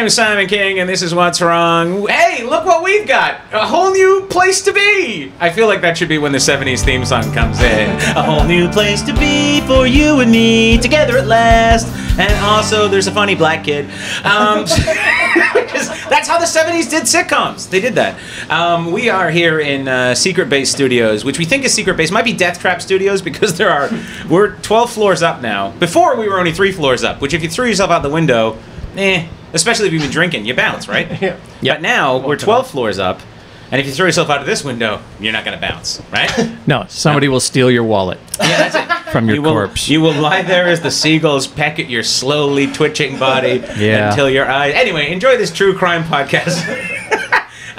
name's Simon King, and this is What's Wrong. Hey, look what we've got! A whole new place to be! I feel like that should be when the 70s theme song comes in. A whole new place to be for you and me, together at last. And also, there's a funny black kid. Um, that's how the 70s did sitcoms. They did that. Um, we are here in uh, Secret Base Studios, which we think is Secret Base. Might be Death Trap Studios because there are. We're 12 floors up now. Before, we were only three floors up, which if you threw yourself out the window, eh. Especially if you've been drinking, you bounce, right? Yeah. But now we're 12 floors up, and if you throw yourself out of this window, you're not going to bounce, right? No, somebody will steal your wallet yeah, that's it. from your You will, corpse. you will lie there as the seagulls peck at your slowly twitching body Yeah. until your eyes. Anyway, enjoy this true crime podcast.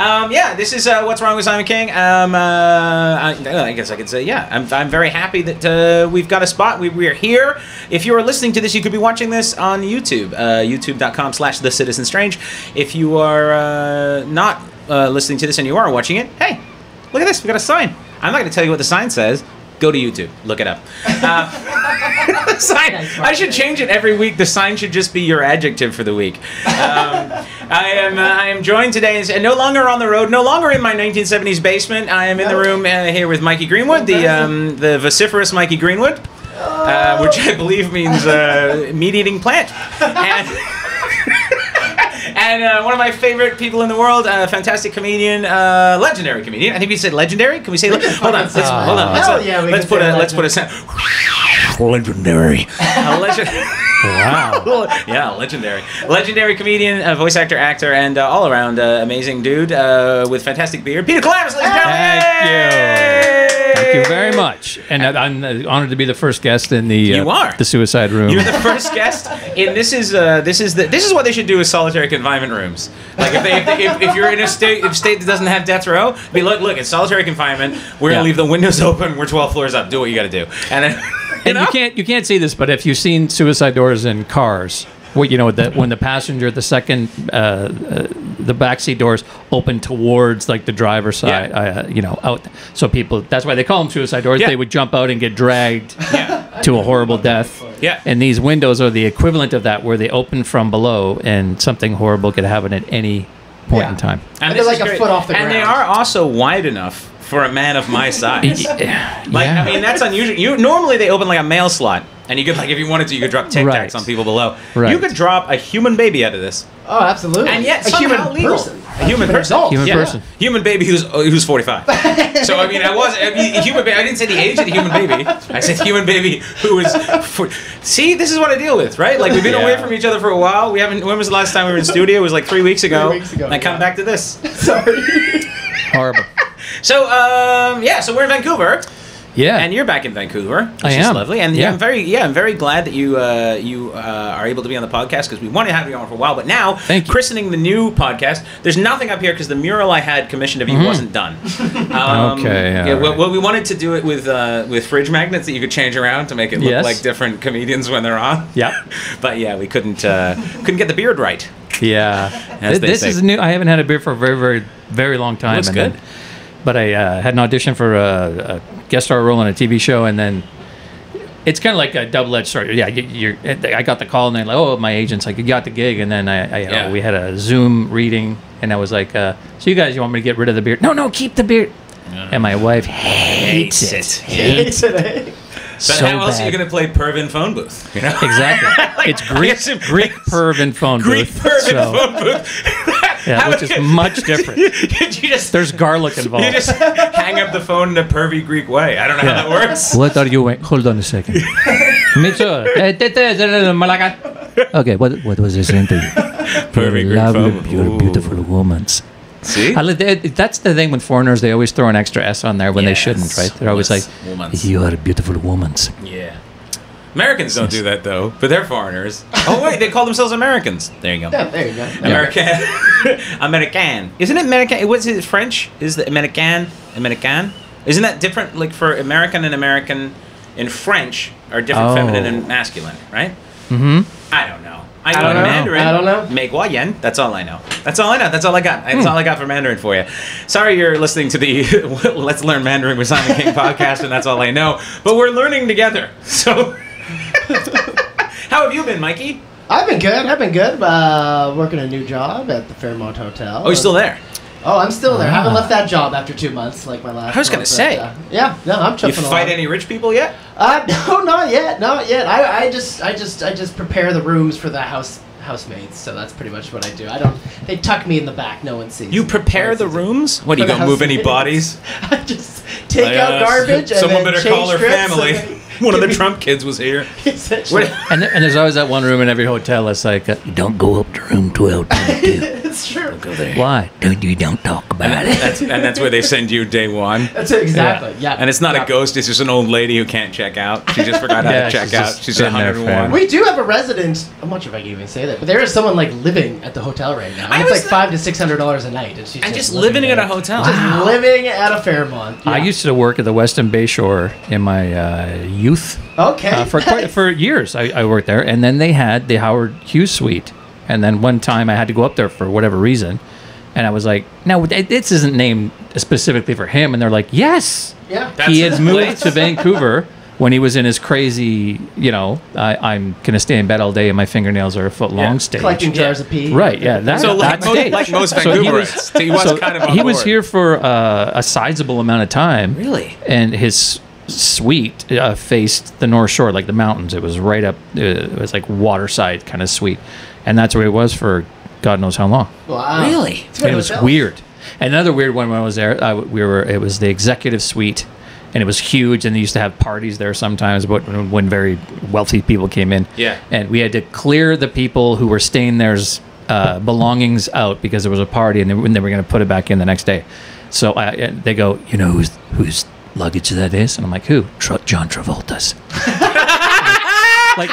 Um, yeah, this is uh, what's wrong with Simon King. Um, uh, I, I guess I could say yeah. I'm, I'm very happy that uh, we've got a spot. We, we are here. If you are listening to this, you could be watching this on YouTube, uh, YouTube.com/slash The Citizen Strange. If you are uh, not uh, listening to this and you are watching it, hey, look at this. We got a sign. I'm not going to tell you what the sign says. Go to YouTube. Look it up. Uh, sign. I should change it every week. The sign should just be your adjective for the week. Um, I am. Uh, I am joined today, and no longer on the road, no longer in my 1970s basement. I am in the room uh, here with Mikey Greenwood, the um, the vociferous Mikey Greenwood, uh, which I believe means uh, meat-eating plant. And, and uh, one of my favorite people in the world, a fantastic comedian, uh, legendary comedian. I think we said legendary. Can we say? Le- hold on. Let's, hold on. Let's, Hell uh, yeah, let's put say a let's put a legend. sound. Legendary. A legend. wow. yeah, legendary, legendary comedian, uh, voice actor, actor, and uh, all around uh, amazing dude uh, with fantastic beard. Peter Kelamis, ladies and gentlemen. Thank you. Thank you very much. And I'm uh, honored to be the first guest in the uh, You are. the suicide room. You're the first guest, and this is uh, this is the this is what they should do with solitary confinement rooms. Like if they if, they, if, if you're in a state if state that doesn't have death row, be look look it's solitary confinement. We're gonna leave the windows open. We're 12 floors up. Do what you got to do, and then you and know. you can't you can't see this, but if you've seen suicide doors in cars, what you know the, when the passenger, the second, uh, uh, the backseat doors open towards like the driver's side, Yeah. uh, you know, out. So people, that's why they call them suicide doors. Yeah. They would jump out and get dragged Yeah. to a horrible death. Yeah. And these windows are the equivalent of that, where they open from below, and something horrible could happen at any point Yeah. in time. And they're like a great. foot off the ground. And they are also wide enough for a man of my size. Yeah. Like I mean, that's unusual. You normally they open like a mail slot, and you could like if you wanted to, you could drop Tic Tacs Right. on people below. Right. You could drop a human baby out of this, Oh, absolutely. and yet a human legal. person. A human person. adult. Human Yeah. person. Human baby who's uh, who's 45. so I mean, I was I mean, a human baby. I didn't say the age of the human baby. I said human baby who is. For, see, this is what I deal with, right? Like we've been Yeah. away from each other for a while. We haven't. When was the last time we were in studio? It was like three weeks ago. Three weeks ago, And I come yeah. back to this. Sorry. Horrible. So um, yeah, so we're in Vancouver. Yeah. And you're back in Vancouver, which I is am. lovely. And Yeah. I'm very, yeah, I'm very glad that you uh, you uh, are able to be on the podcast because we wanted to have you on for a while. But now, Thank you. christening the new podcast. There's nothing up here because the mural I had commissioned of you wasn't done. Um, Mm-hmm. Okay, Yeah. Well, right. well, we wanted to do it with uh, with fridge magnets that you could change around to make it look Yes. like different comedians when they're on. Yeah. But yeah, we couldn't uh, couldn't get the beard right. Yeah, As Th- they this say. is new. I haven't had a beard for a very, very, very long time. Looks and good. then- but I uh, had an audition for a, a guest star role on a TV show, and then it's kind of like a double-edged sword. Yeah, you, you're. I got the call, and they're like, "Oh, my agent's like, you got the gig," and then I, I Yeah. we had a Zoom reading, and I was like, uh, "So you guys, you want me to get rid of the beard?" No, no, keep the beard. And my wife hates, Hates it. it. Hates it. Today. But so how else are you going to play Pervin phone booth? You know? Exactly. it's Greek, guess Greek perv and phone Greek booth. Pervin so- phone booth. Yeah, which is much different. You just There's garlic involved. You just hang up the phone in a pervy Greek way. I don't know how that works. What are you? Wait, hold on a second. Mitchell. eh. Okay, what what was I saying to you? Pervy Greek Lovely, a beautiful woman. See? I That's the thing with foreigners; they always throw an extra S on there when they shouldn't, right? They're always like, Womans. "You are a beautiful woman." Yeah. Americans don't do that though, but they're foreigners. Oh wait, they call themselves Americans. There you go. Yeah, there you go. American. American. Isn't it American? What's it? French? Is the American? American? Isn't that different? Like for American and American in French are different Oh. feminine and masculine, right? Mm-hmm. I don't know. I, I know don't know. Mandarin. I don't know. Meguayen. That's all I know. That's all I know. That's all I got. That's all I got for Mandarin for you. Sorry you're listening to the Let's Learn Mandarin with Simon King podcast, and that's all I know. But we're learning together. So, how have you been, Mikey? I've been good. I've been good. Uh, working a new job at the Fairmont Hotel. Oh, you're still there. Oh, I'm still there. I haven't Ah. left that job after two months, like my last. I was gonna month, but, say. uh, yeah, no, I'm You chuffing fight along. any rich people yet? Uh, no, not yet, not yet. I, I just, I just, I just prepare the rooms for the house housemates. So that's pretty much what I do. I don't. They tuck me in the back. No one sees. You me. prepare No the rooms? What, are you For the going to move any housemates. bodies? I just take I, out uh, garbage. and Someone then better change call their strips family. and then One of the Trump kids was here. And, and there's always that one room in every hotel that's like, uh, you Don't go up to room 1222. it's true. Go there. why? Don't you don't talk about it. That's, and that's where they send you day one. That's it, exactly. Yeah. And it's not Yeah. a ghost, it's just an old lady who can't check out. She just forgot how Yeah, to check she's out. She's sitting there 101. We do have a resident. I'm not sure if I can even say that, but there is someone like living at the hotel right now. And it's like five to six hundred dollars a night, and she's And just, just living at a hotel. Just living at a Fairmont. I used to work at the Westin Bayshore in my uh, youth. okay Uh, for quite, for years, I, I worked there, and then they had the Howard Hughes Suite, and then one time I had to go up there for whatever reason, and I was like, "No, th- this isn't named specifically for him," and they're like, "Yes, yeah. He his had moved place. to Vancouver." When he was in his crazy, you know, I, I'm gonna stay in bed all day and my fingernails are a foot long Yeah. stage. Collecting jars of pee. Right, yeah, that, So like that most, stage. like most So he Vancouverites, he was, so kind of he was here for uh, a sizable amount of time. Really? And his suite uh, faced the North Shore, like the mountains. It was right up. Uh, it was like waterside kind of suite, and that's where he was for God knows how long. Wow. Really? It's a good It was hotel. weird. Another weird one when I was there, I, we were. It was the executive suite, and it was huge. And they used to have parties there sometimes, but when, when very wealthy people came in, Yeah. and we had to clear the people who were staying there's uh, belongings out because there was a party, and they, were- and they were going to put it back in the next day. So I, they go, you know, whose whose luggage that is, and I'm like, who? Tr- John Travolta's. like.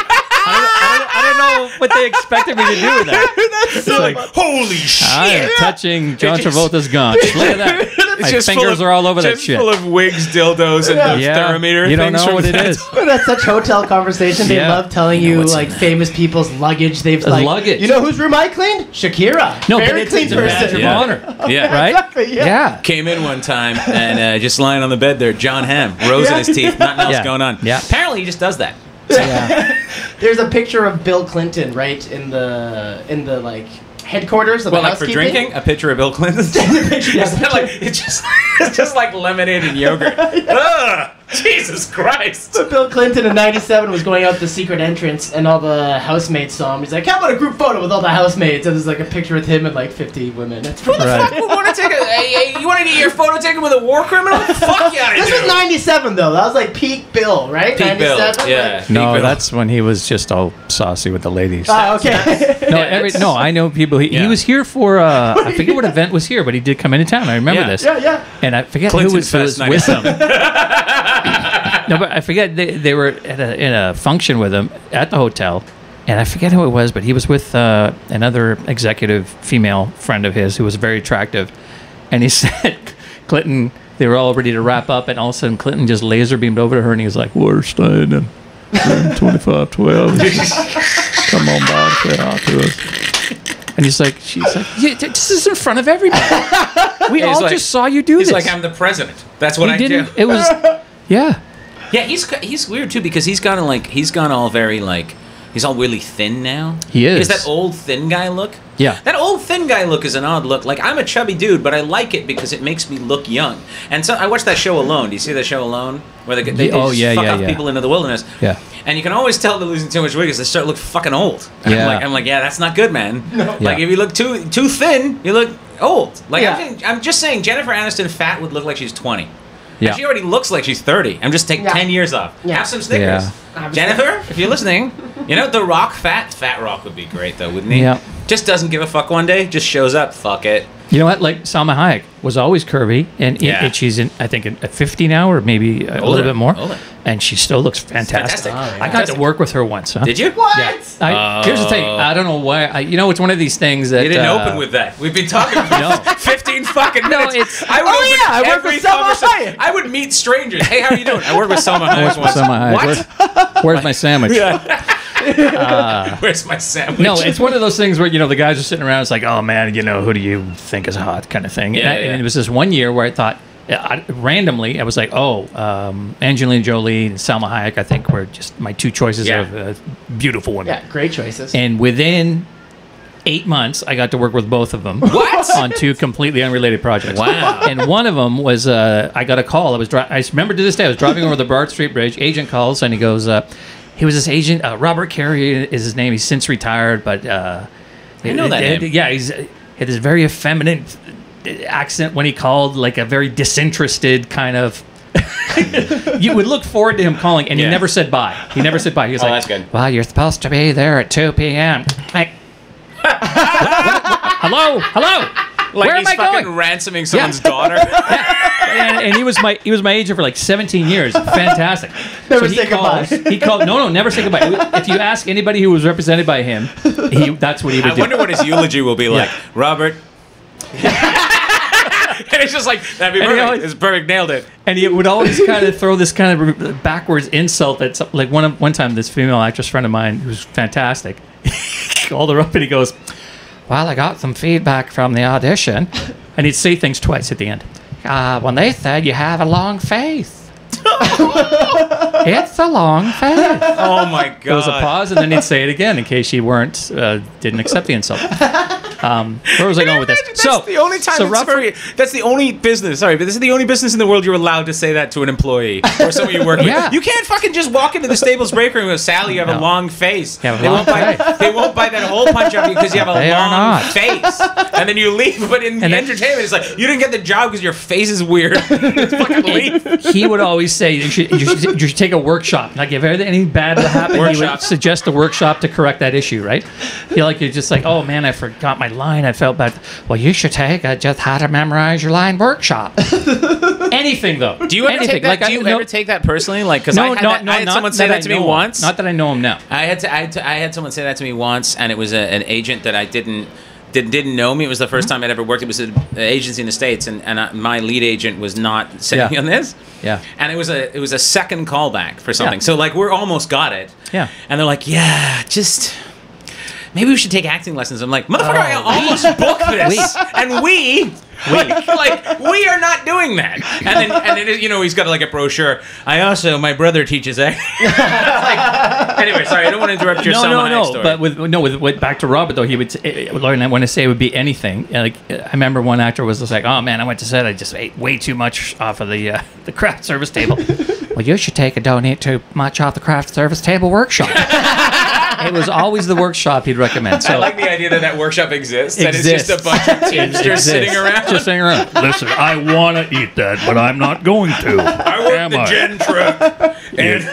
I don't, I, don't, I don't know what they expected me to do with that. It's like, Holy shit! I am touching John just- Travolta's gaunch. Look at that. My Just fingers of- are all over that shit. full of wigs, dildos, and the yeah, thermometer you don't things know from what it that. is. But That's such hotel conversation. They Yeah. love telling You know you, what's in like that. famous people's luggage. They've like luggage. You know whose room I cleaned? Shakira. No, but Very it's, clean it's person. badge Yeah. honor, Yeah. right? Exactly, yeah. Yeah. Came in one time and uh, just lying on the bed there, John Hamm, rose in his teeth, nothing else Yeah. going on. Yeah. Apparently, he just does that. Yeah. There's a picture of Bill Clinton right in the in the like headquarters of Well, the like for drinking, a picture of Bill Clinton. Yeah. It's like it's just it's just like lemonade and yogurt. Ugh, Jesus Christ! So Bill Clinton in '97 was going out the secret entrance, and all the housemates saw him. He's like, "How about a group photo with all the housemates?" And there's like a picture with him and like 50 women. It's pretty Right. Fuck, we want to take a. Hey, hey, you want to get your photo taken with a war criminal? Fuck yeah, This was '97 though. That was like peak Bill, right? Peak Bill, yeah. Like- No, Bill. that's when he was just all saucy with the ladies. Oh, okay. no, every, no, I know people. He, Yeah. he was here for. Uh, I forget what event was here, but he did come into town. I remember Yeah. this. yeah, yeah. And I forget Clinton who was, who was with him. no, but I forget they, they were at a, in a function with him at the hotel, and I forget who it was, but he was with uh, another executive female friend of his who was very attractive, and he said Clinton. They were all ready to wrap up, and all of a sudden Clinton just laser beamed over to her, and he was like, "We're staying in twenty five twelve. Come on and say hi to us." And he's like, "She's like, yeah, this is in front of everybody. We all like- just saw you do He's this." like, I'm the president. That's what he I didn't. do. It was, yeah. Yeah, he's he's weird too because he's gone like he's gone all very like he's all really thin now. He is. Is that old thin guy look? Yeah. That old thin guy look is an odd look. Like I'm a chubby dude, but I like it because it makes me look young. And so I watched that show Alone. Do you see that show Alone where they, they, Yeah, they oh, yeah, fuck yeah, off yeah. people into the wilderness? Yeah. And you can always tell they're losing too much weight because they start to look fucking old. And Yeah. I'm like, I'm like, yeah, that's not good, man. No. Like Yeah. if you look too too thin, you look old. Like Yeah. I'm, I'm just saying, Jennifer Aniston fat would look like she's 20. Yeah. She already looks like she's 30. I'm just taking Yeah. 10 years off. Yeah. Have some Snickers. Yeah. Jennifer, if you're listening, you know, The Rock fat? Fat Rock would be great, though, wouldn't he? Yeah. Just doesn't give a fuck one day, just shows up. Fuck it. You know what? Like Salma Hayek was always curvy, and, Yeah. and she's in, I think, at 50 now, or maybe a Older, little bit more. older. And she still looks fantastic. Fantastic. Oh, yeah. I got to work with her once. Huh? Did you? What? Yeah. I, here's the thing. I don't know why. I, you know, it's one of these things that You didn't uh, open with that. We've been talking for No. 15 fucking minutes. it's- I would Oh, yeah, I work with Salma conversation- Hayek. I would meet strangers. Hey, how are you doing? I work with Salma I Hayek. work with Salma Hayek. What? Where- where's my sandwich? Where's my sandwich? No, it's one of those things where you know the guys are sitting around. It's like, oh man, you know, who do you think is hot, kind of thing. Yeah, and, I- yeah. and it was this one year where I thought, I, randomly, I was like, oh, um, Angelina Jolie and Salma Hayek, I think were just my two choices Yeah. of uh, beautiful women. Yeah, great choices. And within eight months, I got to work with both of them. What? on two completely unrelated projects. Wow. And one of them was uh, I got a call. I was dri- I remember to this day I was driving over the Burrard Street Bridge. Agent calls and he goes, uh, he was this agent. Uh, Robert Carey is his name. He's since retired, but uh, I know that name. Yeah, he's he had this very effeminate accent when he called, like a very disinterested kind of. you would look forward to him calling, and Yeah. he never said bye. He never said bye. He was Oh, like, that's good. "Well, you're supposed to be there at 2 p.m." Like, hello, hello. Like Where am he's I fucking going? ransoming someone's Yeah. daughter. and, and he was my he was my agent for like 17 years. Fantastic. Never he say goodbye. calls, He called. No, no, never say goodbye. If you ask anybody who was represented by him, he that's what he would I do. wonder what his eulogy will be like. Yeah. Robert. and it's just like that'd be And he perfect. always- it's perfect. Nailed it. and he would always kind of throw this kind of backwards insult at some, like one one time this female actress friend of mine who was fantastic called her up and he goes, "Well, I got some feedback from the audition," and he'd say things twice at the end. Uh, when they said you have a long face. it's a long face. Oh my god. There was a pause, and then he'd say it again in case you weren't uh, didn't accept the insult. Um, where was I going with this? That's so the only time. So very- that's the only business. Sorry, but this is the only business in the world you're allowed to say that to an employee or someone you work Yeah. with. You can't fucking just walk into the Staples break room and go, "Sally, you have a long face." You a they long won't buy. They won't buy that hole punch up because you have a They long face. And then you leave. But in And entertainment, it's like you didn't get the job because your face is weird. Fucking leave. he would always say you should, you should, you should take a workshop. Like if anything bad would happen, he Workshop. would suggest a workshop to correct that issue. Right? Feel like you're just like, oh man, I forgot my line. I felt bad. Well, you should take I just how to memorize your line workshop. anything though. Do you ever anything. take that? Like, do I- you no- ever take that personally? Like, because No, I had, no, that, no, I had not someone say that that to me once. Not that I know him now. I had to, I had, to, I had someone say that to me once, and it was a, an agent that I didn't did, didn't know me. It was the 1st mm-hmm. time I'd ever worked. It was an agency in the states, and, and I, my lead agent was not saying Yeah. me on this. Yeah. And it was a it was a second callback for something. Yeah. So like we're almost got it. Yeah. And they're like, yeah, just. Maybe we should take acting lessons. I'm like, motherfucker, I Oh, almost booked this, and we, like, like, we are not doing that. And then, and then, you know, he's got like a brochure. I also, my brother teaches acting. like, anyway, sorry, I don't want to interrupt your no, Salma no, Hayek no. story. But with no, with, with back to Robert though, he would. Eh, eh, say, Lauren, I want to say it would be anything. Eh, like I remember one actor was just like, "Oh man, I went to set. I just ate way too much off of the uh, the craft service table." well, you should take a don't eat too much off the craft service table workshop. It was always the workshop he'd recommend. So I like the idea that that workshop exists, and it's just a bunch of teamsters exists. sitting around. just sitting around. Listen, I want to eat that, but I'm not going to. I work Am the I? gen truck, and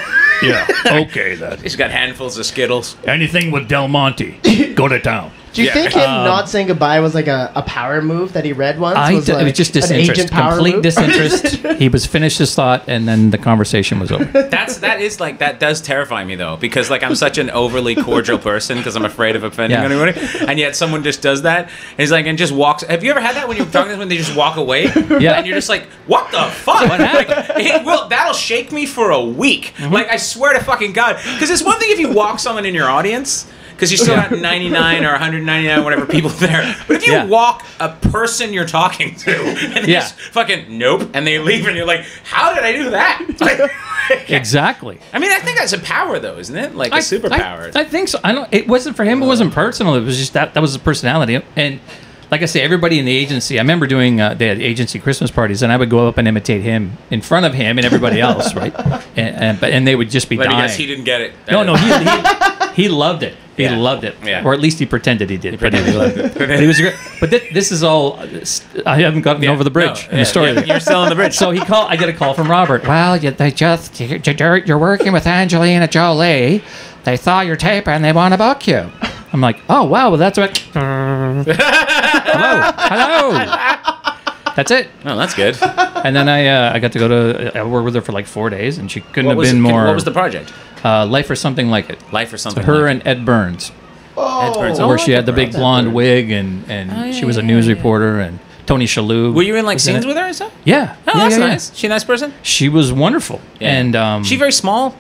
Yeah, okay then. he's got handfuls of Skittles. Anything with Del Monte, go to town. Do you Yeah. think him not saying goodbye was like a, a power move that he read once? I was d- it was just disinterest, complete disinterest. he was finished his thought, and then the conversation was over. That's that is like that does terrify me though because like I'm such an overly cordial person because I'm afraid of offending Yeah. anybody, and yet someone just does that. And he's like and just walks. Have you ever had that when you're talking to someone they just walk away? Yeah. and you're just like, what the fuck? What? Mm-hmm. Like, it will that'll shake me for a week. Like I swear to fucking god, because it's one thing if you walk someone in your audience. Because you still Yeah. got 99 or 199, whatever people there. But if you Yeah. walk a person you're talking to and Yeah. just fucking nope, and they leave, and you're like, how did I do that? exactly. I mean, I think that's a power, though, isn't it? Like a I- superpower. I, I think so. I don't. It wasn't for him. It wasn't personal. It was just that that was his personality. And like I say, everybody in the agency. I remember doing uh, they had agency Christmas parties, and I would go up and imitate him in front of him and everybody else, right? And and, but, and they would just be Let me dying. guess, he didn't get it. no, no, he, he, he loved it. He Yeah. loved it, Yeah. or at least he pretended he did. He pretended he loved it. but he was great. But thi- this is all. I haven't gotten Yeah, over the bridge no, in the story. you're still on the bridge. So he called. I get a call from Robert. Well, you, they just you- you're, you're working with Angelina Jolie. They saw your tape and they want to book you. I'm like, oh wow, well that's what. hello, hello. That's it. Oh, that's good. And then I uh, I got to go to I worked with her for like four days, and she couldn't What have been more. what was the project? Uh, life or something like it? Life or something? Her like and Ed Burns, Oh, Burns. where she had the big blonde Burns. wig, and and Oh, she was a news yeah. reporter, and Tony Shalhoub. Were you in like was in scenes it. with her and stuff? Yeah. Oh, yeah, that's yeah, yeah. nice. She a nice person? She was wonderful, Yeah. and um, she very small.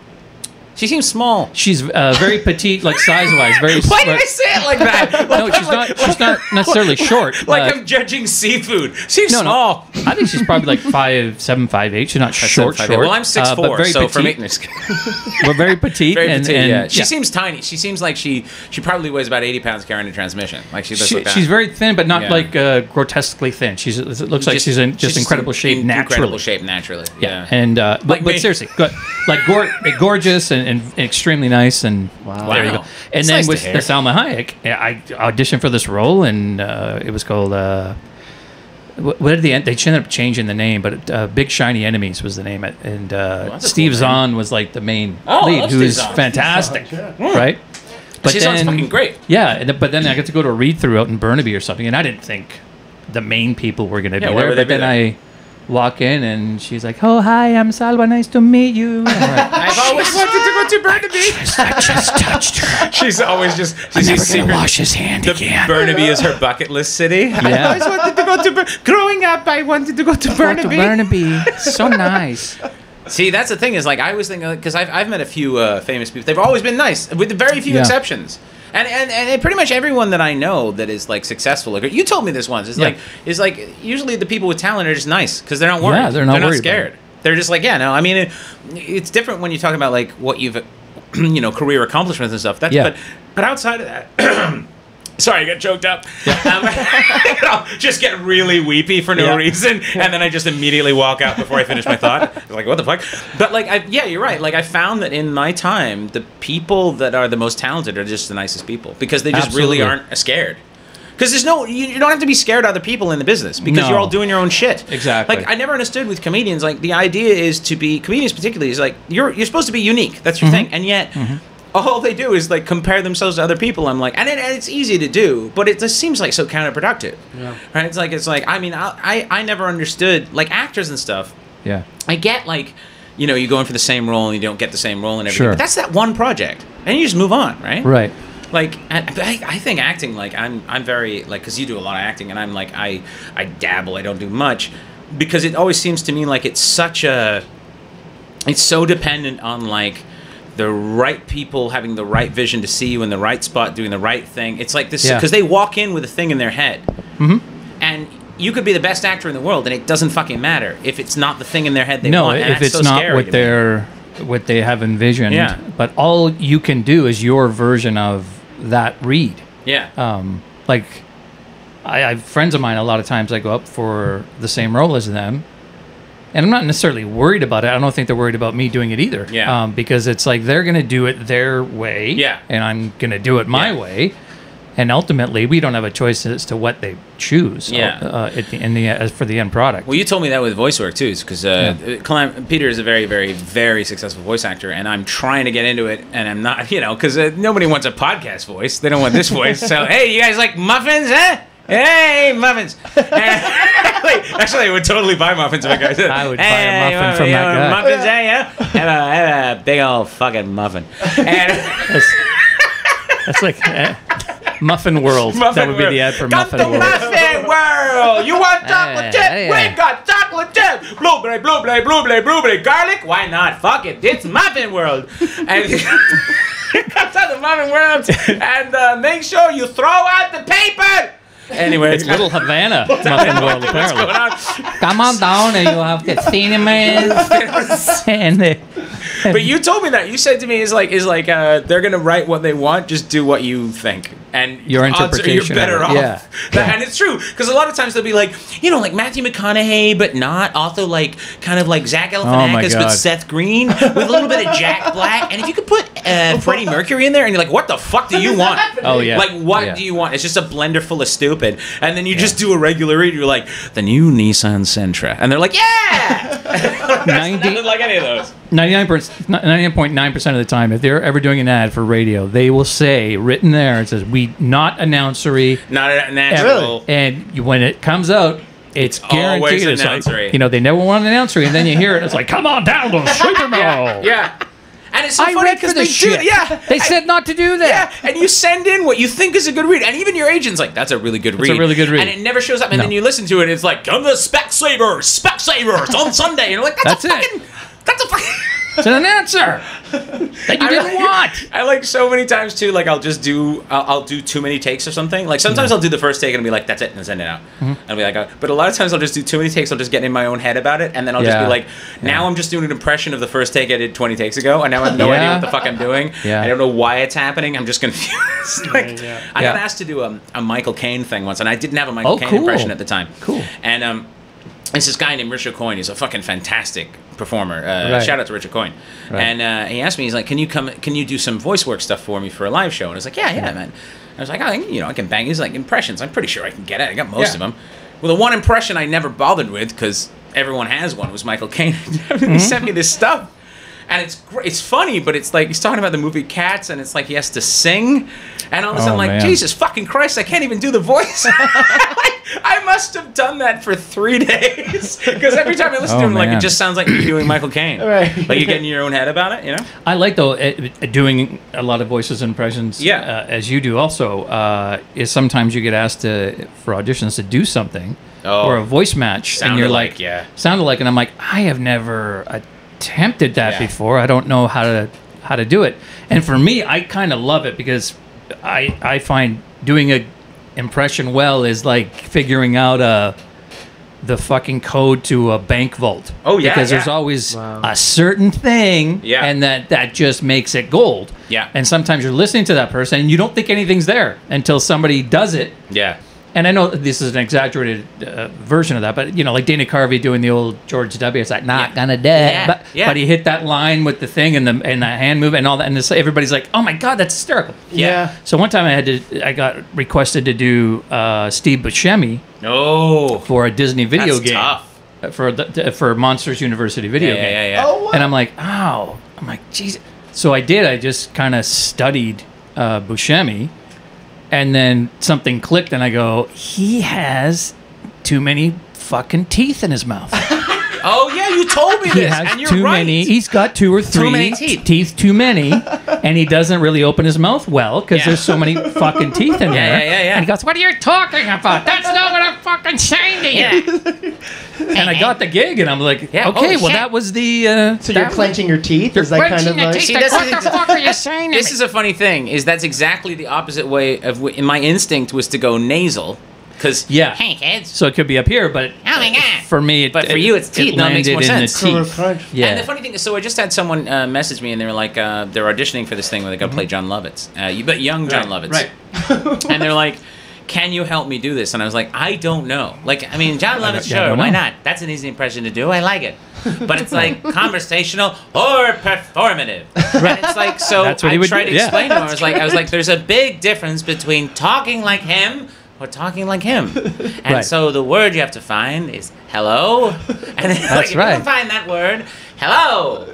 She seems small. She's uh, very petite, like size wise. Very. Why did I say it like that? No, she's not. She's not necessarily short. Like but- I'm judging seafood. She's no, small. no. I think she's probably like five, seven, five, eight. She's not short, Five- short. Well, I'm six uh, but four, very so for me, petite. we're very petite. very and, petite. and- yeah, she yeah. seems tiny. She seems like she she probably weighs about 80 pounds carrying a transmission. Like she looks She, like she's very thin, but not Yeah. like uh, grotesquely thin. She's it looks like she's in just, incredible shape in- naturally. Incredible shape naturally. Yeah, Yeah. and uh, but, Like but me. seriously, good. like gorgeous and, and extremely nice, and Wow. there you Wow. go. And It's then nice with hear. the Salma Hayek, I auditioned for this role, and uh, it was called. Uh, what what did the end? they ended up changing the name, but uh, Big Shiny Enemies was the name, and uh, that's a Steve cool Zahn was like the main Oh, lead, who Steve is Zahn. fantastic, Steve Zahn, right? But Steve Zahn's fucking great. Yeah, and, th- but then I got to go to a read through out in Burnaby or something, and I didn't think the main people were going to Yeah, be there. But then there? I walk in, and she's like, "Oh, hi, I'm Salwa. Nice to meet you." I'm like, I've always wanted to go to Burnaby. I just touched her. She's always just I'm she's never gonna wash his hand The again. Burnaby is her bucket list city. I Yeah. always wanted to go to Bur- Growing up, I wanted to go to Go to Burnaby. Burnaby. So nice. See, that's the thing is like I was thinking because I've, I've met a few uh, famous people. They've always been nice, with very few Yeah. exceptions. And, and and pretty much everyone that I know that is like successful, like you told me this once, is Yeah. like is like usually the people with talent are just nice because they're not worried. Yeah, they're not worried about scared. They're just like, yeah, no. I mean, it, it's different when you talk about like what you've, you know, career accomplishments and stuff. That's Yeah. but but outside of that. Sorry, I got choked up. Um, I'll just get really weepy for no Yeah. reason, and then I just immediately walk out before I finish my thought. like, what the fuck? But like, I, yeah, you're right. Like, I found that in my time, the people that are the most talented are just the nicest people because they just Absolutely. really aren't scared. Because there's no, you, you don't have to be scared of other people in the business because No. you're all doing your own shit. Exactly. Like I never understood with comedians. Like the idea is to be comedians, particularly, is like you're you're supposed to be unique. That's your thing, and yet. All they do is like compare themselves to other people. I'm like, and, it, and it's easy to do, but it just seems like so counterproductive. Yeah. Right? It's like it's like I mean I, I I never understood like actors and stuff. Yeah. I get like, you know, you go in for the same role and you don't get the same role and everything. Sure. But that's that one project, and you just move on, right? Right. Like, I, I think acting, like, I'm, I'm very like, because you do a lot of acting, and I'm like, I, I dabble, I don't do much, because it always seems to me like it's such a, it's so dependent on like the right people having the right vision to see you in the right spot, doing the right thing. It's like this Yeah. because they walk in with a thing in their head, mm-hmm. and you could be the best actor in the world, and it doesn't fucking matter if it's not the thing in their head they no, want. and if it's so not what they're what they have envisioned. Yeah. But all you can do is your version of that read. yeah. um, like I, I have friends of mine a lot of times I go up for the same role as them and I'm not necessarily worried about it I don't think they're worried about me doing it either Yeah. um, because it's like they're gonna do it their way Yeah. and I'm gonna do it my Yeah. way and ultimately we don't have a choice as to what they choose Yeah. uh, at the, in the as for the end product Well, you told me that with voice work too, because uh, Clem- Peter is a very, very, very successful voice actor, and I'm trying to get into it, and I'm not, you know, because uh, nobody wants a podcast voice. They don't want this voice. So, hey, you guys like muffins, huh? Hey, muffins! actually, actually, I would totally buy muffins if I guys. I would buy a muffin from you that guy. Muffins, eh? Yeah. Have a, have a big old fucking muffin. And that's, that's like uh, Muffin World that Muffin would be the ad for Come Muffin to World Muffin World. You want chocolate chip? hey, hey. We've got chocolate chip. Blueberry, blueberry, blueberry, blueberry. Garlic? Why not? Fuck it. It's Muffin World. And come to the Muffin World and uh, make sure you throw out the paper. Anyway, it's Little Havana Muffin World What's apparently going on? Come on down and you have the cinemas and the, But you told me that. You said to me is like is like uh, they're gonna write what they want. Just do what you think, and Your odds are interpretation You're better off. Yeah. That- and it's true because a lot of times they'll be like, you know, like Matthew McConaughey, but not also like kind of like Zach Oh Galifianakis, God. but Seth Green with a little bit of Jack Black. And if you could put uh, Freddie Mercury in there, and you're like, what the fuck do you want? Oh, yeah. Like what Yeah. do you want? It's just a blender full of stupid, and then you just do a regular read. You're like the new Nissan Sentra, and they're like, yeah. 90 Nothing like any of those. 99.9% of the time, if they're ever doing an ad for radio, they will say, written there, it says, we not announcery. Not a natural. And you, when it comes out, it's guaranteed. always it's like, you know, they never want an announcery, and then you hear it, it's like, come on down to the sleeper mill. Yeah. And it's so I funny read for because the they shit. do. Yeah. They said not to do that. Yeah, and you send in what you think is a good read, and even your agent's like, "That's a really good read." a really good read. and it never shows up. And No. then you listen to it, and it's like, "Come to Specsavers, Specsavers on Sunday," and you're like, "That's, That's a it. fucking, that's a fucking." It's an answer that you didn't want. I like so many times too. Like I'll just do, I'll, I'll do too many takes or something. Like sometimes I'll do the first take and be like, "That's it," and send it out. Mm-hmm. And I'll be like, oh. but a lot of times I'll just do too many takes. I'll just get in my own head about it, and then I'll just be like, now I'm just doing an impression of the first take I did 20 takes ago, and now I have no idea what the fuck I'm doing. Yeah. I don't know why it's happening. I'm just confused. like, yeah. I got asked to do a, a Michael Caine thing once, and I didn't have a Michael Oh, Caine cool. impression at the time. Cool. And um, it's this guy named Richard Coyne. He's a fucking fantastic performer. Uh, Right. Shout out to Richard Coyne. Right. And uh, he asked me, he's like, "Can you come? Can you do some voice work stuff for me for a live show?" And I was like, "Yeah, yeah, man." I was like, "I think you know I can bang." He's like, "Impressions. I'm pretty sure I can get it. I got most Yeah. of them." Well, the one impression I never bothered with because everyone has one was Michael Caine. Mm-hmm. he sent me this stuff. And it's gr- it's funny, but it's like he's talking about the movie Cats, and it's like he has to sing, and all of a sudden, Oh, like man. Jesus fucking Christ, I can't even do the voice. like, I must have done that for three days because every time I listen Oh, to him, like it just sounds like you're doing Michael Caine. Right. Like you're getting your own head about it, you know? I like though uh, uh, doing a lot of voices and impressions. Yeah. uh, as you do also. Uh, is sometimes you get asked to for auditions to do something Oh. or a voice match, and you're like, like, yeah. sounded like, and I'm like, I have never attempted that Yeah. before. I don't know how to how to do it. And for me, I kind of love it because I I find doing a impression well is like figuring out a the fucking code to a bank vault. Oh, yeah, because yeah. there's always Wow. a certain thing, Yeah. and that that just makes it gold. Yeah. And sometimes you're listening to that person and you don't think anything's there until somebody does it. Yeah. And I know this is an exaggerated uh, version of that, but you know, like Dana Carvey doing the old George W. It's like not Yeah. gonna do it, Yeah, but yeah. but he hit that line with the thing and the and the hand move and all that, and this, everybody's like, "Oh my god, that's hysterical!" Yeah. So one time I had to, I got requested to do uh, Steve Buscemi No. for a Disney video That's game tough. uh, for the, for Monsters University video Yeah, game. yeah, yeah. yeah. Oh, what? And I'm like, oh, I'm like, geez. So I did. I just kind of studied uh, Buscemi, and then something clicked, and I go, he has too many fucking teeth in his mouth. Oh yeah, you told me He this, has and you're too right. many. He's got two or three many teeth. too many, and he doesn't really open his mouth well because Yeah. there's so many fucking teeth in Yeah, there. yeah, yeah, yeah. And he goes, "What are you talking about? That's not what I'm fucking saying to you." And I got the gig, and I'm like, Yeah, "Okay, well, shit. that was the." Uh, So you're that was- clenching your teeth? You're Is that kind of like? See, Like, what the- the fuck are you saying This is a funny thing. Is that's exactly the opposite way of w- my instinct was to go nasal, because Yeah. hey kids. So it could be up here, but Oh my God. for me, it, But for you, it's teeth. No, it makes landed more in the sense. teeth. Yeah. And the funny thing is, so I just had someone uh, message me, and they were like, uh, they're auditioning for this thing where they got to play Jon Lovitz, uh, you, but young Jon Lovitz, Mm-hmm. right. and they're like, "Can you help me do this?" And I was like, "I don't know. Like, I mean, Jon Lovitz, don't- yeah, sure, why not? That's an easy impression to do. I like it." But it's like conversational or performative. And it's like so. That's what I he would tried do, to yeah. to him. I was like, I was like, "There's a big difference between talking like him." Or talking like him, and Right. so the word you have to find is hello, and then, like, That's if you right. can find that word, hello.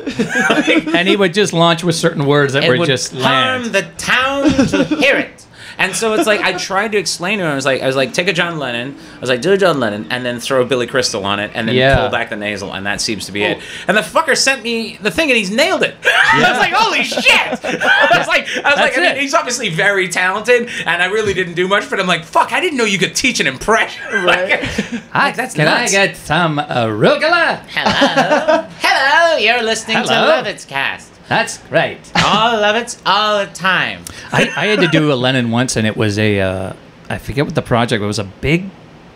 and he would just launch with certain words that it would would just harm land. the town to hear it. And so it's like I tried to explain to him. I was like, I was like, take a John Lennon. I was like, do a John Lennon, and then throw a Billy Crystal on it, and then Yeah. pull back the nasal, and that seems to be it. Oh. And the fucker sent me the thing, and he's nailed it. I was like, holy shit! I was like, I was like, I mean, he's obviously very talented, and I really didn't do much, but I'm like, fuck, I didn't know you could teach an impression. Right. Hi, that's can nuts. I get some arugula? Hello, hello, you're listening Hello. to Lovitz Cast. That's great. All Lovitz, all the time. I, I had to do a Lennon once, and it was a uh, I forget what the project. It was a big,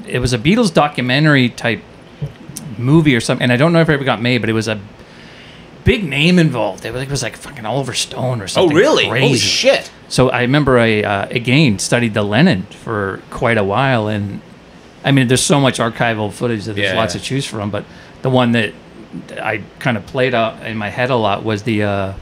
it was a Beatles documentary type movie or something, and I don't know if it ever got made, but it was a big name involved. It was, it was like fucking Oliver Stone or something. Oh, really? Crazy. Holy shit. So I remember I uh, again studied the Lennon for quite a while, and I mean, there's so much archival footage that there's Yeah. lots to choose from. But the one that I kind of played out in my head a lot was the. Uh,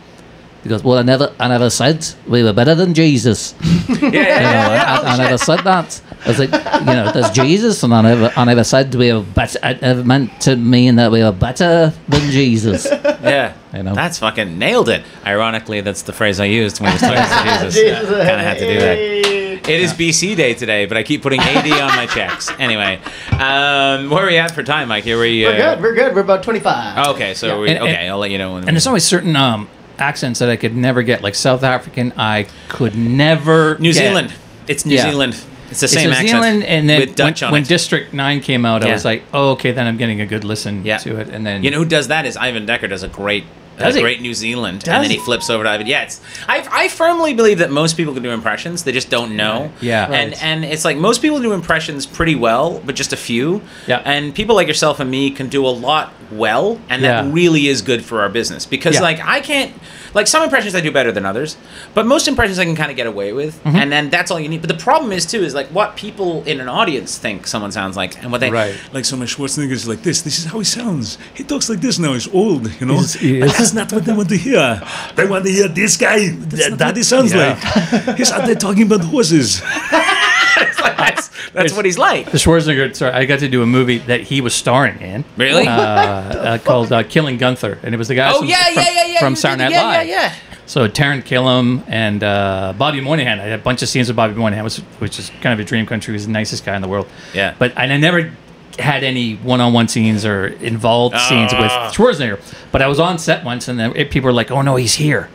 he goes, well, I never, I never said we were better than Jesus. Yeah, yeah, You know, yeah, yeah. I, I, I never said that. I was like, you know, there's Jesus, and I never, I never said we were better. I never meant to mean that we were better than Jesus. Yeah, You know? that's fucking nailed it. Ironically, that's the phrase I used when I was talking to Jesus. Jesus. Kind of had to do that. Hey. It is BC day today, but I keep putting AD on my checks. Anyway, um, where are we at for time, Mike? Here we. Uh, We're good. We're good. We're about 25. Okay, so Yeah. we, And- and- okay, I'll let you know when. And there's always certain um, accents that I could never get, like South African. I could never. New get. Zealand. It's New Yeah. Zealand. It's the same It's same New accent. Zealand, and then with Dutch when, on when it. District Nine came out, I was like, oh, okay, then I'm getting a good listen Yeah. to it. And then You know who does that is Ivan Decker does a great uh? Great New Zealand, Does and then he flips over to Ivan. Yeah, it's, I, I firmly believe that most people can do impressions. They just don't know. Yeah. and Right. and it's like most people do impressions pretty well, but just a few. Yeah. and people like yourself and me can do a lot well, and that really is good for our business because Yeah. like I can't like some impressions I do better than others, but most impressions I can kind of get away with, Mm-hmm. and then that's all you need. But the problem is too is like what people in an audience think someone sounds like, and what they Right. Like so, my Schwarzenegger is like this. This is how he sounds. He talks like this now. He's old, you know. He's- he But that's not what they want to hear. They want to hear this guy. That's not what he sounds yeah. like. He's out there talking about horses. that's that's what he's like. The Schwarzenegger. Sorry, I got to do a movie that he was starring in. Really? Uh, uh, called uh, Killing Gunther, and it was the guy. oh from, yeah, from, yeah, yeah, yeah. From Saturday Night yeah, Live. Yeah, yeah. So Taran Killam and uh, Bobby Moynihan. I had a bunch of scenes with Bobby Moynihan, which, which is kind of a dream country. He was the nicest guy in the world. Yeah. But and I never had any one-on-one scenes or involved scenes with Ah. Schwarzenegger. But I was on set once, and then people were like, "Oh no, he's here!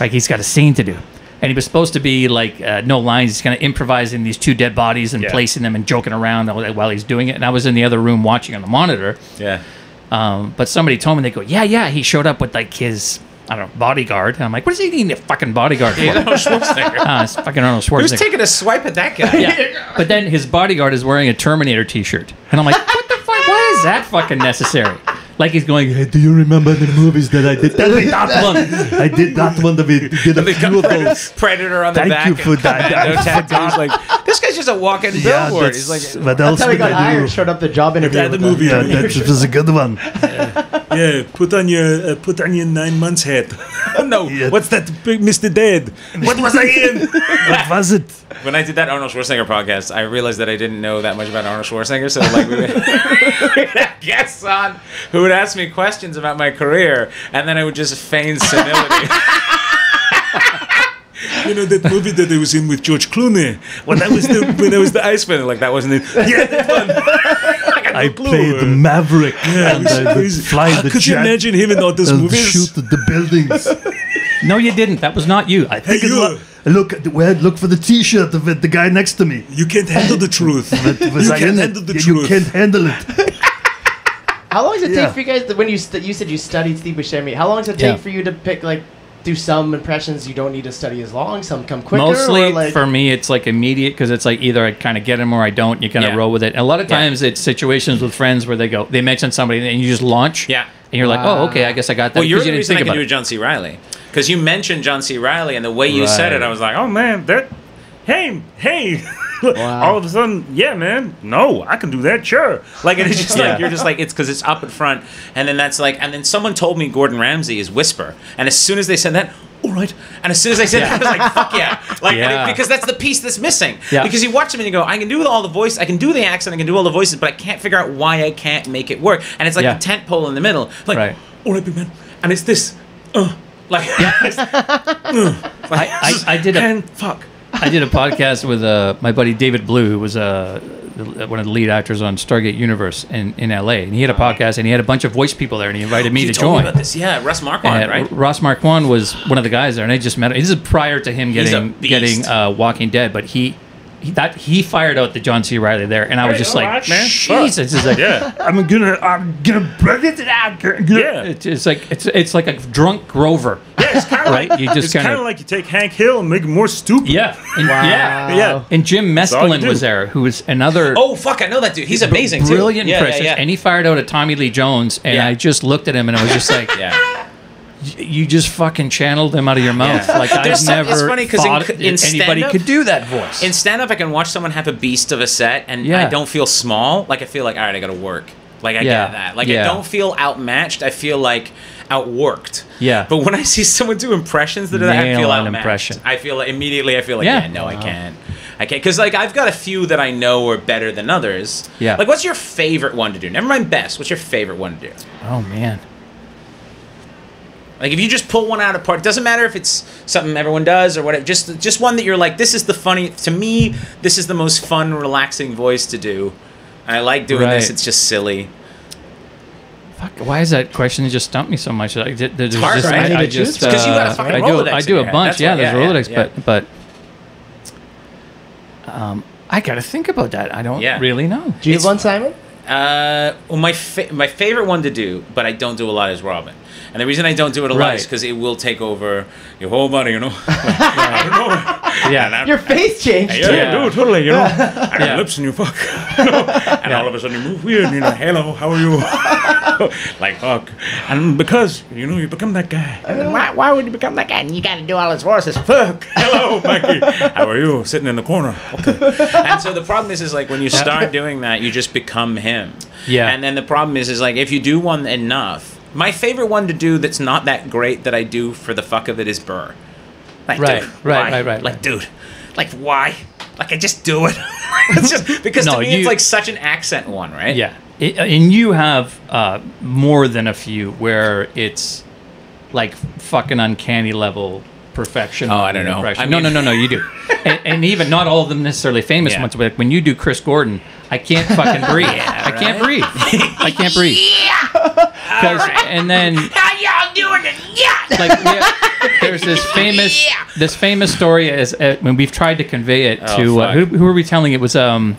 Like he's got a scene to do." And he was supposed to be like uh, no lines. He's kind of improvising these two dead bodies and Yeah. placing them and joking around while he's doing it. And I was in the other room watching on the monitor. Yeah. Um, but somebody told me they go, yeah, yeah, he showed up with like his, I don't know, bodyguard. And I'm like, what does he need a fucking bodyguard for? Arnold Schwarzenegger. Ah, it's fucking Arnold Schwarzenegger. Who's taking a swipe at that guy? yeah. But then his bodyguard is wearing a Terminator T-shirt, and I'm like, what the fuck? Why is that fucking necessary? Like he's going, Hey, do you remember the movies that I did? Tell me that one. I did that one. That we did a few of those. Predator on the Thank back. you for and that. Commando I tattoos. Like this guy's just a walking Yeah, billboard. that's, He's like, what else That's how he got I do? hired. Showed up the job interview. Yeah, the with movie. Yeah, that was a good one. Yeah, put on your uh, put on your nine months hat. oh no. Yeah. What's that, big Mr. Dead? What was I in? What was it? When I did that Arnold Schwarzenegger podcast, I realized that I didn't know that much about Arnold Schwarzenegger. So like, we would have guests on who would ask me questions about my career, and then I would just feign senility. You know that movie that I was in with George Clooney when I was the when I was the Iceman, like that wasn't it. Yeah, that's fun. I clue. played the Maverick. Yeah, and was I would fly How the could you imagine him in all those and movies? shoot at the buildings. no, you didn't. That was not you. I Think you. it Look, at where? Look for the T-shirt of it, the guy next to me. You can't handle the truth. You I can't in it? handle the you, truth. you can't handle it. How long does it Yeah. take for you guys to, when you st- you said you studied Steve Buscemi? How long does it take Yeah. for you to pick like do some impressions you don't need to study as long? Some come quicker. Mostly like, for me, it's like immediate because it's like either I kind of get them or I don't. You kind of Yeah. roll with it. And a lot of Yeah. times it's situations with friends where they go, they mention somebody and you just launch. Yeah. And you're like, oh, okay, I guess I got that. Well, you're the you didn't reason I can do it. John C. Reilly because you mentioned John C. Reilly, and the way you said it, I was like, oh man, that. Hey, hey! Wow. All of a sudden, yeah, man. No, I can do that. Sure. Like and it's just Yeah. like you're just like it's because it's up in front, and then that's like, and then someone told me Gordon Ramsay is whisper, and as soon as they said that, all right, and as soon as they said that, I was like, fuck yeah, like and it- because that's the piece that's missing. Yeah. Because you watch them and you go, I can do all the voice, I can do the accent, I can do all the voices, but I can't figure out why I can't make it work, and it's like Yeah. the tent pole in the middle, like, Right. all right, big man, and it's this, uh, like, I, I, I did a and fuck. I did a podcast with uh, my buddy David Blue, who was uh, one of the lead actors on Stargate Universe in, in LA. And he had a podcast and he had a bunch of voice people there and he invited me You to told me join. about this, yeah, Ross Marquand, And right? Ross Marquand was one of the guys there, and I just met him. This is prior to him He's a getting beast. getting uh, Walking Dead, but he. He, that he fired out the John C. Reilly there, and I was Hey, just like, right, man. Jesus! It's like, Yeah. I'm gonna, I'm gonna break it out. Yeah. it's, it's like it's it's like a drunk Grover, It's kind of right? You just It's kind kind of of like you take Hank Hill and make him more stupid. yeah, and, yeah, Yeah. And Jim all Meskimen was there, who was another Oh fuck! I know that dude. He's amazing too. brilliant yeah, yeah, yeah. and he fired out at Tommy Lee Jones, and Yeah. I just looked at him and I was just like, yeah. You just fucking channeled them out of your mouth. Yeah. Like There's I've never it's funny in- thought in that anybody could do that voice. In stand up, I can watch someone have a beast of a set, and I don't feel small. Like I feel like, all right, I got to work. Like I Yeah. get that. Like I don't feel outmatched. I feel like outworked. Yeah. But when I see someone do impressions that that, I feel outmatched. impression. I feel like immediately. I feel like, yeah, Yeah. no, I can't. I can't because like I've got a few that I know are better than others. Yeah. Like, what's your favorite one to do? Never mind best. What's your favorite one to do? oh man, Like if you just pull one out of part, it doesn't matter if it's something everyone does or whatever. Just just one that you're like, this is the funny. To me, this is the most fun, relaxing voice to do. And I like doing this. It's just silly. fuck! Why is that question that just stumped me so much? I, did- there's hard, just, right? I, I You need to choose just from. 'Cause you got a uh, fucking I do Rolodex I do a head. bunch. That's Yeah, why- there's yeah, Rolodex, yeah, but but um, I got to think about that. I don't Yeah. really know. Do you have one, Simon? Uh, well, my fa- my favorite one to do, but I don't do a lot, is Robin. And the reason I don't do it a lot Right. is because it will take over your whole body, you know. I know. Yeah. And Your face changed. yeah, yeah, Yeah. dude, totally, you know. And Yeah. your lips and you fuck. and all of a sudden you move weird, you know, hello, how are you? like, fuck. And because, you know, you become that guy. Why, why would you become that guy? And you got to do all his voices. Fuck. Hello, Mikey. How are you? Sitting in the corner. Okay. And so the problem is, is like when you start doing that, you just become him. Yeah. And then the problem is, is like if you do one enough. My favorite one to do that's not that great that I do for the fuck of it is Burr. Like, Right, dude, right, why? right, right, Like, right. dude, like why? Like I just do it. it's just because No, to me you- it's like such an accent one, right? Yeah, It- and you have uh, more than a few where it's like fucking uncanny level perfection. Oh, I don't know. I no, no, no, no, you do, and, and even not all of them necessarily famous Yeah. ones. But when you do Chris Gordon, I can't fucking breathe. I can't breathe. I can't breathe. 'Cause- and then How y'all doing it? Yeah. like we have, there's this famous Yeah. this famous story is uh, when we've tried to convey it Oh, to uh, who, who are we telling it was um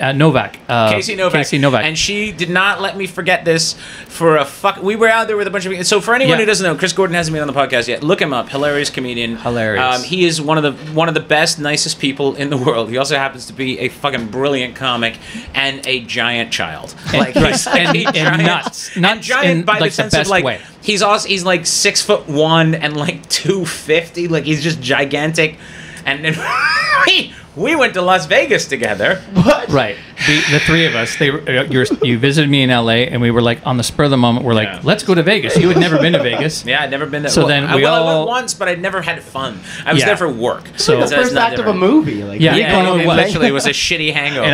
uh, Novak uh, Casey Novak. Casey Novak And she did not let me forget this for a fuck. We were out there with a bunch of. So for anyone Yeah. who doesn't know, Chris Gordon hasn't been on the podcast yet. Look him up. Hilarious comedian. Hilarious. Um, he is one of the one of the best, nicest people in the world. He also happens to be a fucking brilliant comic and a giant child. Like right. he's And- and giant, nuts. and giant in, by like, the the sense best of like way. he's also he's like six foot one and like two fifty. Like he's just gigantic. And then we we went to Las Vegas together. What? Right. The, the three of us, they uh, you're, you visited me in LA, and we were like on the spur of the moment. We're like, Yeah. let's go to Vegas. You had never been to Vegas. Yeah, I'd never been there. So well, then I, we well, I all- went once, but I'd never had fun. I was Yeah. there for work. So- the that's first not act of a movie. Like, Yeah. you Yeah, don't no, know it it literally it was a shitty hangover.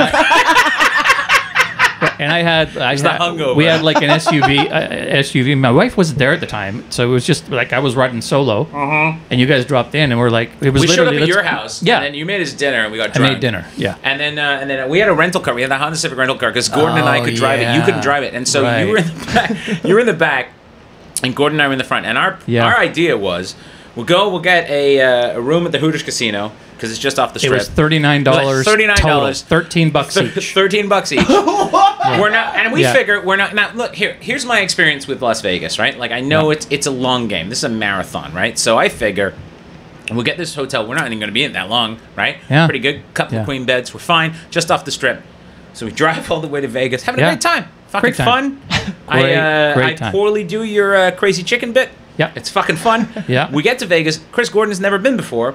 And I, had, I had hungover. we had like an SUV, uh, SUV. My wife wasn't there at the time, so it was just like I was riding solo, and you guys dropped in, and we're like, it was Uh-huh. we showed up literally at your house. Yeah. And then you made us dinner, and we got I made dinner. Yeah. And then, uh, and then we had a rental car. We had the Honda Civic rental car because Gordon and I Oh, could drive it. You couldn't drive it, and so Right. you were in the back. You were in the back, and Gordon and I were in the front. And our Yeah. our idea was, we'll go, we'll get a, uh, a room at the Hooters Casino because it's just off the It strip. was thirty nine dollars. $39. Thirteen bucks Thir- each. Thirteen bucks each. we're not, and we Yeah. figure we're not. Now, look here. Here's my experience with Las Vegas. Right, like I know Yeah. it's it's a long game. This is a marathon, right? So I figure we'll get this hotel. We're not even going to be in that long, right? Yeah. Pretty good. Couple Yeah. of queen beds. We're fine. Just off the strip. So we drive all the way to Vegas, having Yeah. a great time. Fucking Great time. fun. I Great, uh, great I time. poorly do your uh, crazy chicken bit. Yeah. It's fucking fun. Yeah. We get to Vegas. Chris Gordon has never been before.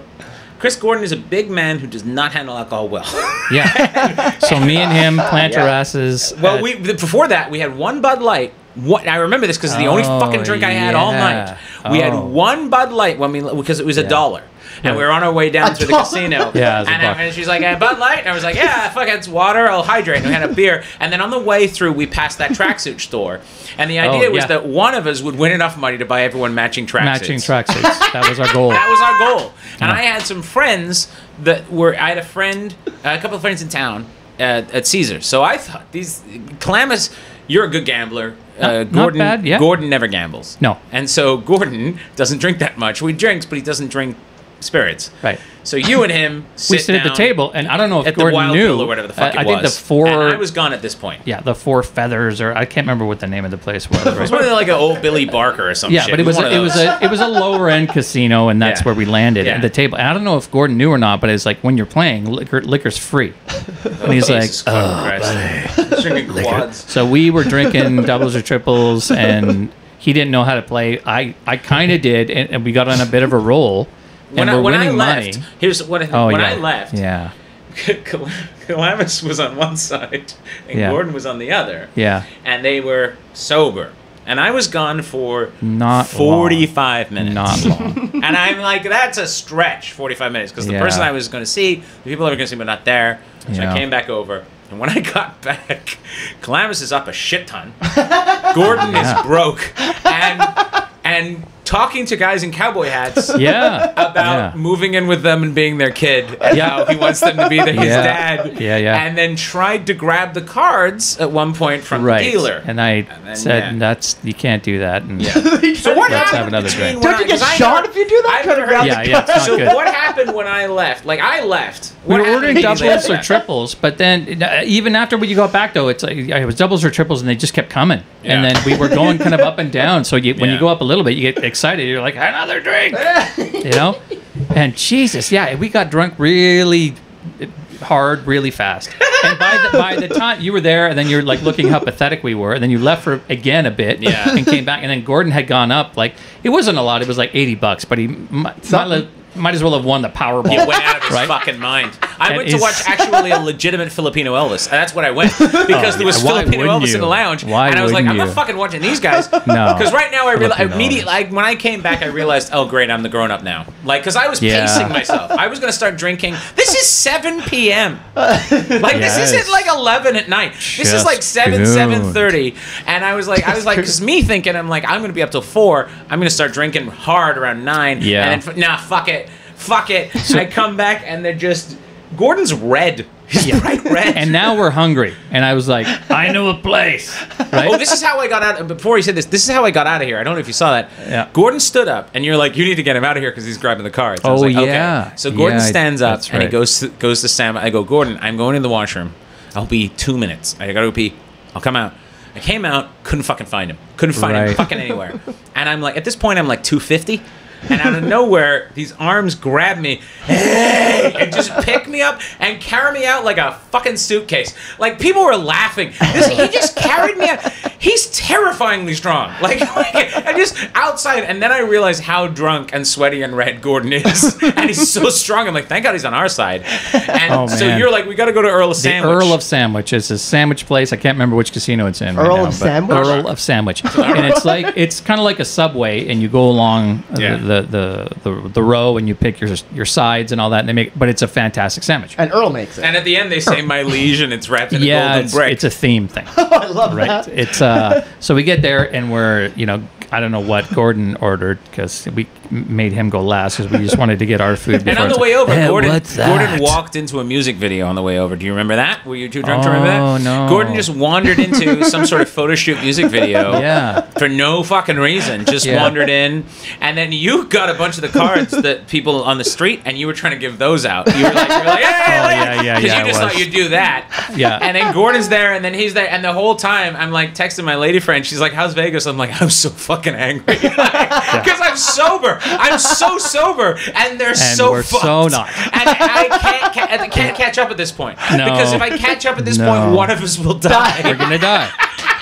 Chris Gordon is a big man who does not handle alcohol well. Yeah. so me and him plant our Yeah. asses. Well, at- we before that we had one Bud Light. What I remember this because it's the only Oh, fucking drink I had all night. We had Oh. one Bud Light when we because it was a dollar. And we were on our way down A to the casino. Yeah, it was a and, buck. and she's like, eh, Bud Light? And I was like, yeah, fuck, it. it's water. I'll hydrate. And we had a beer. And then on the way through, we passed that tracksuit store. And the idea Oh, was yeah. that one of us would win enough money to buy everyone matching tracksuits. matching tracksuits. that was our goal. That was our goal. And I had some friends that were. I had a friend, a couple of friends in town at, at Caesars. So I thought these Kelamis, you're a good gambler. Uh, Not- not Gordon, bad, yeah. Gordon never gambles. No. And so Gordon doesn't drink that much. He drinks, but he doesn't drink spirits. Right. So you and him sit we sit at the table, and I don't know if at the Gordon Wild knew Bill or whatever the uh, fuck I, it I think the four. And I was gone at this point. yeah, the four feathers, or I can't remember what the name of the place was. It was one of the, like an old Billy Barker or something. yeah, shit. but it was a, it was a it was a lower end casino, and that's Yeah. where we landed Yeah. at the table. And I don't know if Gordon knew or not, but it's like when you're playing, liquor liquor's free. and he's oh, like, Jesus oh. Drinking quads. So we were drinking doubles or triples, and he didn't know how to play. I I kind of did, and, and we got on a bit of a roll, and When, I, we're when I left, money. here's what I, Oh when yeah, I left. yeah, Cal- Kelamis was on one side and Yeah. Gordon was on the other, yeah, and they were sober. And I was gone for Not 45 minutes. not long. and I'm like, that's a stretch, 45 minutes, because the Yeah. person I was going to see, the people that were going to see were not there. So Yeah. I came back over. And when I got back, Kelamis is up a shit ton. Gordon is broke and and talking to guys in cowboy hats. Yeah. About yeah. moving in with them and being their kid, and Yeah. how he wants them to be their, his Yeah. dad. Yeah, yeah. And then tried to grab the cards at one point from right. the dealer. And I then, said, yeah. "That's you can't do that." And so what Let's have happened another drink. Don't you I- get 'cause I shot never- if you do that? I've Trying to never grab heard- yeah, yeah, it's not so good. what happened when I left? Like I left. we were ordering doubles or triples, but then uh, even after we got back though, it's like it was doubles or triples, and they just kept coming. And then we were going kind of up and down. So you, when Yeah. you go up a little bit, you get excited. You're like another drink, you know. And Jesus, yeah, we got drunk really hard, really fast. And by the by the time you were there, and then you're like looking how pathetic we were, and then you left for again a bit, Yeah. and came back, and then Gordon had gone up like it wasn't a lot. It was like eighty bucks, but he might, might, might as well have won the Powerball. He went out of his Right? fucking mind. I went to watch actually a legitimate Filipino Elvis, and that's what I went because there was Oh, Why Filipino Elvis in the you? lounge, Why and I was like, I'm not fucking watching these guys. No. because right now I realize Filipino immediately, like when I came back, I realized, oh great, I'm the grown up now. Like, because I was Yeah. pacing myself. I was gonna start drinking. This is 7 p.m. Like this isn't like 11 at night. This is like 7 tuned. 7:30, and I was like, I was like, because me thinking, I'm like, I'm gonna be up till four. I'm gonna start drinking hard around nine. Yeah. And then, nah, fuck it, fuck it. So, I come back and they're just Gordon's red. He's bright red. And now we're hungry, and I was like, I know a place. right? Oh, this is how I got out. Before he said this, this is how I got out of here. I don't know if you saw that. Yeah. Gordon stood up, and you're like, "You need to get him out of here because he's grabbing the cards." I was Oh, like, okay. yeah. So Gordon Yeah, stands up that's and he goes to, goes to Sam. I go, Gordon, I'm going in the washroom. I'll be two minutes. I gotta go pee. I'll come out. I came out, couldn't fucking find him. Couldn't find him fucking anywhere. And I'm like, at this point, I'm like 250. And out of nowhere, these arms grab me, hey, and just pick me up and carry me out like a fucking suitcase. Like people were laughing. This, he just carried me out. He's terrifyingly strong. Like, like, and just outside. And then I realized how drunk and sweaty and red Gordon is, and he's so strong. I'm like, thank God he's on our side. And Oh, so you're like, we got to go to Earl of the Sandwich. Earl of Sandwich is a sandwich place. I can't remember which casino it's in. right Earl now, of Sandwich? Earl of Sandwich, and it's like it's kind of like a subway, and you go along Yeah. the, the, the the the row, and you pick your your sides and all that, and they make. But it's a fantastic sandwich. And Earl makes it. And at the end, they say, "My liege," and it's wrapped in a yeah, golden it's, brick. it's a theme thing. I love right? that. It's uh. So we get there and we're you know I don't know what Gordon ordered because we made him go last because we just wanted to get our food. And on the way over, "Eh, Gordon, Gordon walked into a music video on the way over. Do you remember that? Were you too drunk to remember that? Oh, that? no. Gordon just wandered into some sort of photo shoot music video. Yeah. For no fucking reason. Just Yeah. wandered in. And then you got a bunch of the cards that people on the street and you were trying to give those out. You were like, you were like, oh, hey, Oh, yeah, yeah, Because yeah, you just thought you'd do that. Yeah. And then Gordon's there and then he's there. And the whole time I'm like texting my lady friend. She's like, how's Vegas? I'm like, I'm so fucking angry. Because I'm sober. I'm so sober. And they're so we're fucked. so not. And I can't, ca- can't catch up at this point. No. Because if I catch up at this No. point, one of us will die. We're gonna die.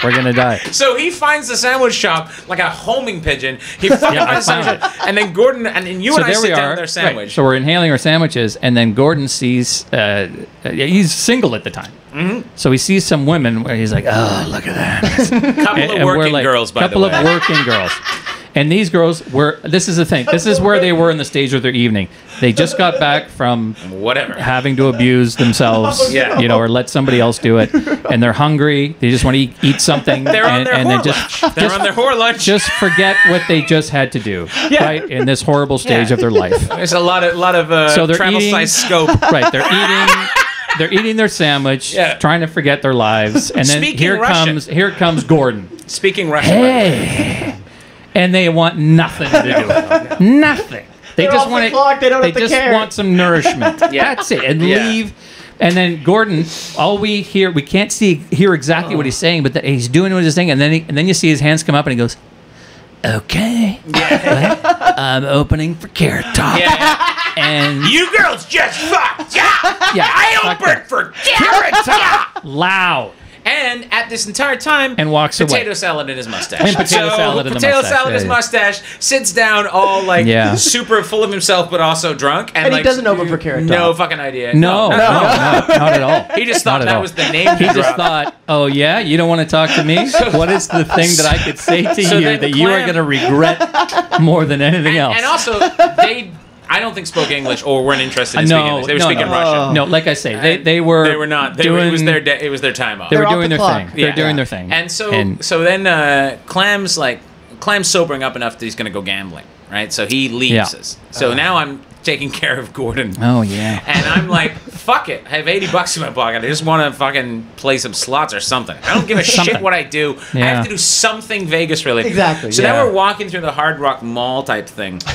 We're gonna die. So he finds the sandwich shop like a homing pigeon. He fucking Yeah, finds sandwich found. And then Gordon and, and you so and I sit down their Right. sandwich. So we're inhaling our sandwiches, and then Gordon sees. Uh, he's single at the time, Mm-hmm. so he sees some women where he's like, "Oh, look at that!" couple And- of working like- girls, by couple the way. of working girls. And these girls were. This is the thing. This is where they were in the stage of their evening. They just got back from Whatever. having to abuse themselves, Yeah. you know, or let somebody else do it, and they're hungry. They just want to eat, eat something, They're on and, their and whore then just lunch. They're just on their whore lunch. just forget what they just had to do, right? In this horrible stage Yeah. of their life. There's a lot of lot of uh, So they're travel eating- size scope. Right, they're eating they're eating their sandwich, Yeah. trying to forget their lives, and then Speaking here Russian. comes here comes Gordon. Speaking Russian. Hey. And they want nothing to do with them. Nothing. They They're just the want to clock, they don't they have to just care. want some nourishment. Yeah. That's it. And Yeah. leave. And then Gordon, all we hear, we can't see hear exactly what oh. he's saying, but that he's doing what he's saying, and then he, and then you see his hands come up, and he goes, "Okay, well, I'm opening for Carrot Top." Yeah. And You girls just fucked. Yeah. yeah, I opened for Carrot Top. loud. And at this entire time, And walks away. potato salad in his mustache. And potato so, salad in the potato mustache, salad in his yeah, yeah. mustache. Sits down, all like Yeah. super full of himself, but also drunk. And, And he doesn't open for Carrot No Top. fucking idea. No, no, no, not at all. He just thought that all. was the name. He to just thought, "Oh yeah, you don't want to talk to me? What is the thing that I could say to So you then that you are going to regret more than anything else?" And also, they, I don't think spoke English or weren't interested in no, speaking English. They were no, speaking no. Russian. no, like I say, they they were They were not. They doing were, it was their day, it was their time off. they were They're off doing the their clock. thing. They're Yeah. doing their thing. And so, And- so then uh, Clam's like, Clam's sobering up enough that he's going to go gambling, right? So he leaves Yeah. us. So now I'm taking care of Gordon. Oh yeah. And I'm like, fuck it. I have 80 bucks in my pocket. I just want to fucking play some slots or something. I don't give a shit what I do. I have to do something Vegas related. Exactly, So yeah. now we're walking through the Hard Rock Mall type thing.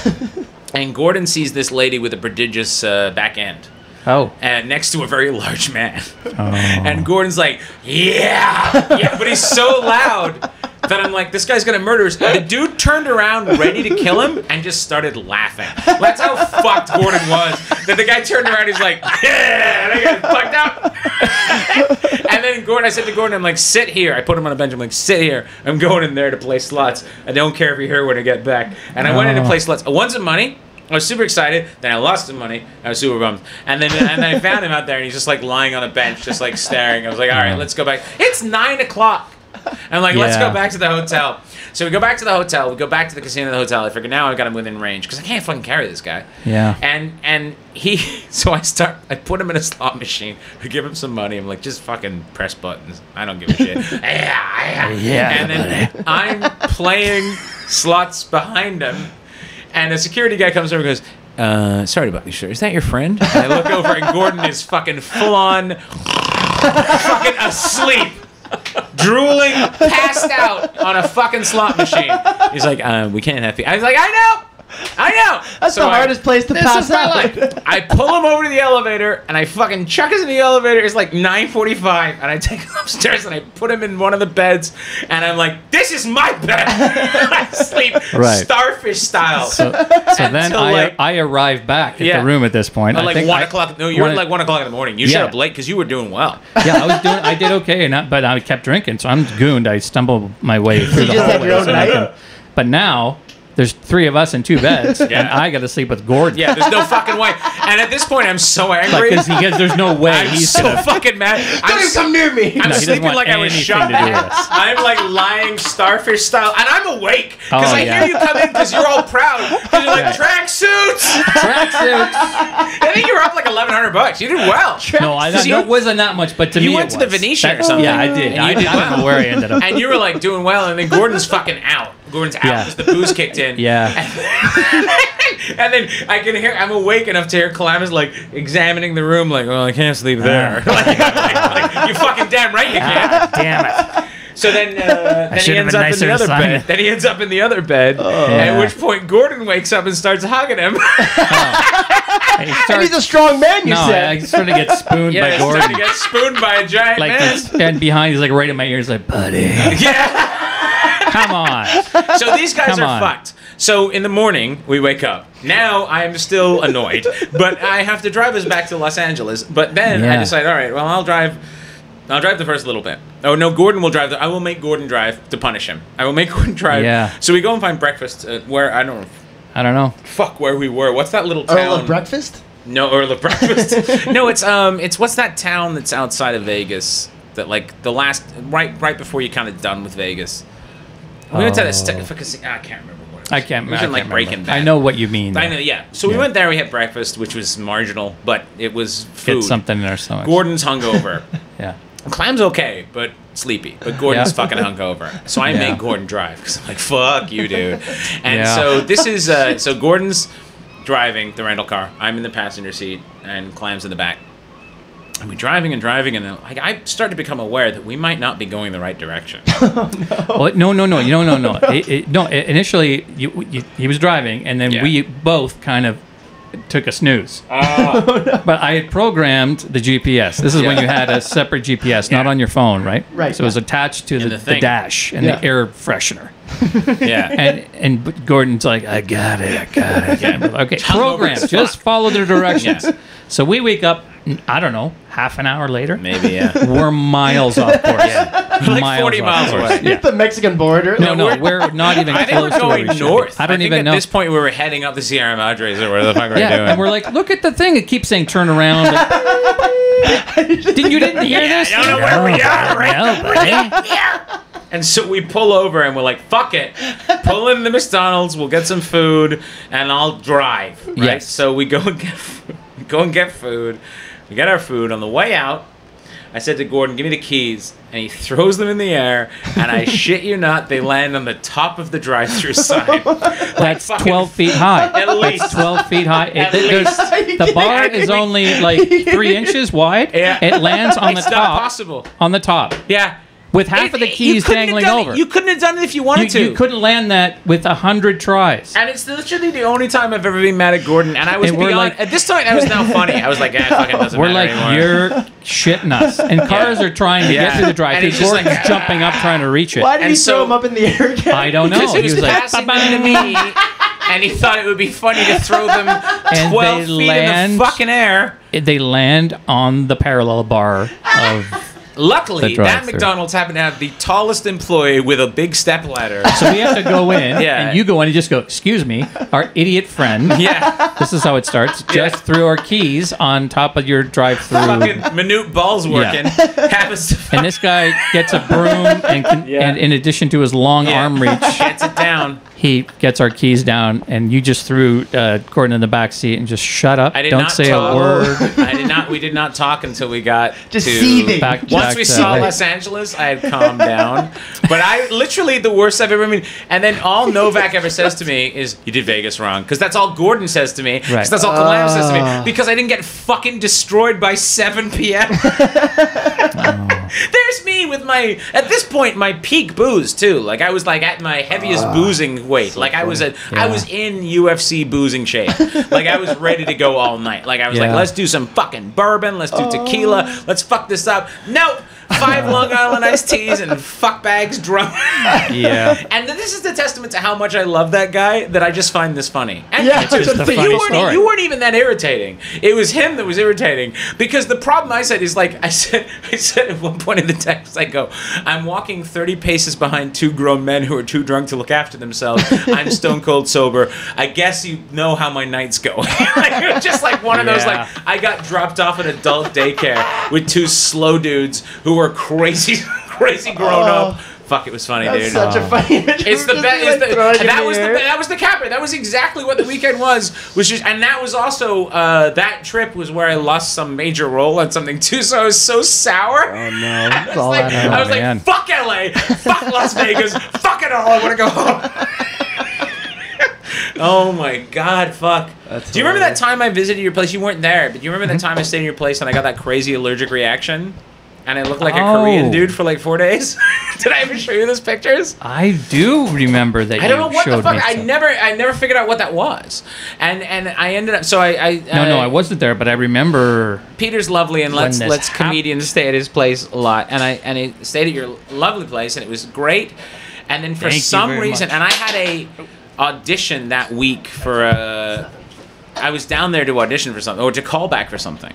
and Gordon sees this lady with a prodigious uh, back end. Oh. And next to a very large man. Oh. And Gordon's like, yeah, yeah, but he's so loud that I'm like, this guy's gonna murder us. The dude turned around ready to kill him and just started laughing. That's how fucked Gordon was. That the guy turned around, he's like, yeah, and I got fucked up. and then Gordon, I said to Gordon, I'm like, sit here. I put him on a bench. I'm like, sit here. I'm going in there to play slots. I don't care if you're here when I get back. And I went in to play slots. I won some money. I was super excited. Then I lost some money. I was super bummed. And then and then I found him out there, and he's just like lying on a bench, just like staring. I was like, all right, let's go back. It's nine o'clock. I'm like, let's go back to the hotel. So we go back to the hotel. We go back to the casino, the hotel. I figure now I've got him within range because I can't fucking carry this guy. Yeah. And and he, so I start. I put him in a slot machine. I give him some money. I'm like, just fucking press buttons. I don't give a shit. yeah, yeah. Yeah, And then I'm playing slots behind him, and a security guy comes over and goes. Uh, sorry about you, sir. Is that your friend? And I look over and Gordon is fucking full on, fucking asleep drooling, passed out on a fucking slot machine. He's like, uh, we can't have you. I was like, I know, I know. That's So the I- hardest place to This pass is my out. life. I pull him over to the elevator and I fucking chuck us in the elevator. It's like 9:45, and I take him upstairs and I put him in one of the beds, and I'm like, this is my bed. I sleep Right. starfish style. So, so then I, like- I arrive back at Yeah. the room at this point. At I like think one I- o'clock. No, you were at like one o'clock in the morning. You Yeah. showed up late because you were doing well. Yeah, I was doing. I did okay, and I, but I kept drinking, so I'm gooned. I stumbled my way through You the just had your hallways, own and I night? can- But now there's three of us in two beds, and I got to sleep with Gordon. Yeah, there's no fucking way. And at this point, I'm so angry. because there's no way I'm he's so gonna. fucking mad. Don't I'm, even come near me. I'm No, sleeping like I was anything shot. to do with. I'm like lying starfish style, and I'm awake because Oh, I yeah. hear you come in because you're all proud. Because you're like track suits. Tracksuits. I think you were up like 1,100 bucks. You did well. No, I Because no, you- it wasn't that much, but to you me you went it to the was. Venetian or something. Yeah, I did. And I, you did I don't well. know where I ended up. And you were like doing well, and then Gordon's fucking out. Gordon's out Yeah. the booze kicked in. yeah. and then I can hear, I'm awake enough to hear Kelamis like examining the room, like, oh, I can't sleep there. like, like, like, you fucking damn right you can't. Damn it. So then, uh, then he ends up in the other sign bed. Then he ends up in the other bed. At Yeah. which point Gordon wakes up and starts hugging him. He And starts, he's a strong man, you no, said. I started to get spooned yeah, by he's starting Gordon. to get spooned by a giant Like man. and behind, he's like right in my ears, like, buddy, Yeah. Come on. So these guys Come are on. fucked. So in the morning we wake up. Now I'm still annoyed, but I have to drive us back to Los Angeles. But then I decide, all right, well I'll drive. I'll drive the first little bit. Oh no, Gordon will drive. The, I will make Gordon drive to punish him. I will make Gordon drive. Yeah. So we go and find breakfast uh, where I don't I don't know. fuck where we were. What's that little town? Earl of breakfast? No, Earl of Breakfast. no, it's um, it's what's that town that's outside of Vegas? That like the last right right before you're kind of done with Vegas. We went to that st- Oh. fucking- I can't remember what. It was. I can't. We I should like Breaking remember. Bad. I know what you mean. I know. Yeah. So we Yeah. went there. We had breakfast, which was marginal, but it was food. Get something in our stomach. Gordon's hungover. Yeah. Clam's okay, but sleepy. But Gordon's Yeah. fucking hungover. So I Yeah. make Gordon drive because I'm like, fuck you, dude. And so this is uh, so Gordon's driving the rental car. I'm in the passenger seat, and Clam's in the back. And we're driving and driving, and then like, I start to become aware that we might not be going the right direction. Oh, no, no, no, no, no, no. It, it, no, i- initially you, you, he was driving, and then Yeah. we both kind of took a snooze. Ah. But I had programmed the GPS. This is when you had a separate GPS, not on your phone, right? Right, So it was attached to the, the the, dash and Yeah. the air freshener. yeah. And and Gordon's like, I got it, I got it. Yeah. Okay, Hungover program. Just follow the directions. Yeah. So we wake up. I don't know, half an hour later. Maybe yeah. We're miles off course. Like 40 miles away. Yeah. the Mexican border. No, no, we're not even I think close we're to where going we should be. north. I don't think even at know. At this point we were heading up the Sierra Madres or where the fuck we're yeah, doing. and we're like, look at the thing. It keeps saying turn around. Didn't you didn't hear this? I don't know where we are right No, buddy. And so we pull over and we're like, fuck it. Pull in the McDonald's, we'll get some food, and I'll drive. Right? Yes. So we go and get. We go and get food. We get our food. On the way out, I said to Gordon, "Give me the keys," and he throws them in the air, and I shit you not, they land on the top of the drive-through sign. That's 12 feet high. At That's least. 12 feet high. It, At there's- least. the bar is only like three inches wide. Yeah. It lands on It's the not top. possible. On the top. Yeah. With half It- of the keys dangling done it- over. You couldn't have done it if you You, wanted to. you couldn't land that with a hundred tries. And it's literally the only time I've ever been mad at Gordon. And I was And beyond, like- at this point, I was now funny. I was like, yeah, it fucking doesn't We're matter like, anymore. you're shitting us. And cars are trying to Yeah. get through the drive-through. he's just Gordon's like, jumping up trying to reach it. Why did And he so- throw him up in the air again? I don't know. Because he was, like, passing them to me, and he thought it would be funny to throw them And 12 they feet in the fucking air. they land on the parallel bar of. Luckily, that. McDonald's happened to have the tallest employee with a big step ladder. So we have to go in, Yeah. and you go in and just go, "Excuse me, our idiot friend." yeah. This is how it starts. Yeah. Just threw our keys on top of your drive-through. Fucking minute balls working. Have us And this guy gets a broom, and, can, Yeah. and in addition to his long Yeah. arm reach, gets it down. He gets our keys down. And you just threw uh, Gordon in the back seat and just shut up. I did Don't not say talk. a word. I did not. We did not talk until we got Just to seething. Back, Once back we saw LA. Los Angeles, I had calmed down. But I literally the worst I've ever been. And then all Novak ever says to me is, "You did Vegas wrong," because that's all Gordon says to me. 'cause Right. That's all Kalam says to me. Ah. Because I didn't get fucking destroyed by 7 p.m. There's me with my at this point my peak booze too. Like I was like at my heaviest ah, boozing weight. like I was at I was in UFC boozing shape. like I was ready to go all night. Like I was like, let's do some fucking bourbon, let's do tequila, oh. let's fuck this up. Nope. Five Long Island iced teas and fuck bags drunk. Yeah. and this is the testament to how much I love that guy that I just find this funny. And Yeah, it's it's just a funny you, weren't, story. you weren't even that irritating. It was him that was irritating because the problem I said is like I said I said at one point in the text I go I'm walking 30 paces behind two grown men who are too drunk to look after themselves. I'm stone cold sober. I guess you know how my nights go. like, just like one of those like I got dropped off at adult daycare with two slow dudes who were crazy crazy grown up. Fuck, it was funny, That's dude. such a funny. It's the best. like It's throwing the, in that was the that was the capper. That was exactly what the weekend was. Was just, and that was also uh, that trip was where I lost some major role on something too. So I was so sour. Oh no! I That's was all like, I I know. was like, man. fuck LA, fuck Las Vegas, fuck it all. I want to go home. oh my god, fuck. That's Do you remember that time I visited your place? You weren't there, but do you remember that time I stayed in your place and I got that crazy allergic reaction? And I looked like a Oh. Korean dude for like four days. Did I ever show you those pictures? I do remember that you showed me. I don't you know what the fuck. I never, I never figured out what that was, and and I ended up. So I, I No, no, uh, I wasn't there, but I remember. Peter's lovely, and lets this lets hap- comedians stay at his place a lot, and I and I stayed at your lovely place, and it was great. And then for Thank some reason, much. and I had a audition that week for a. I was down there to audition for something or to call back for something.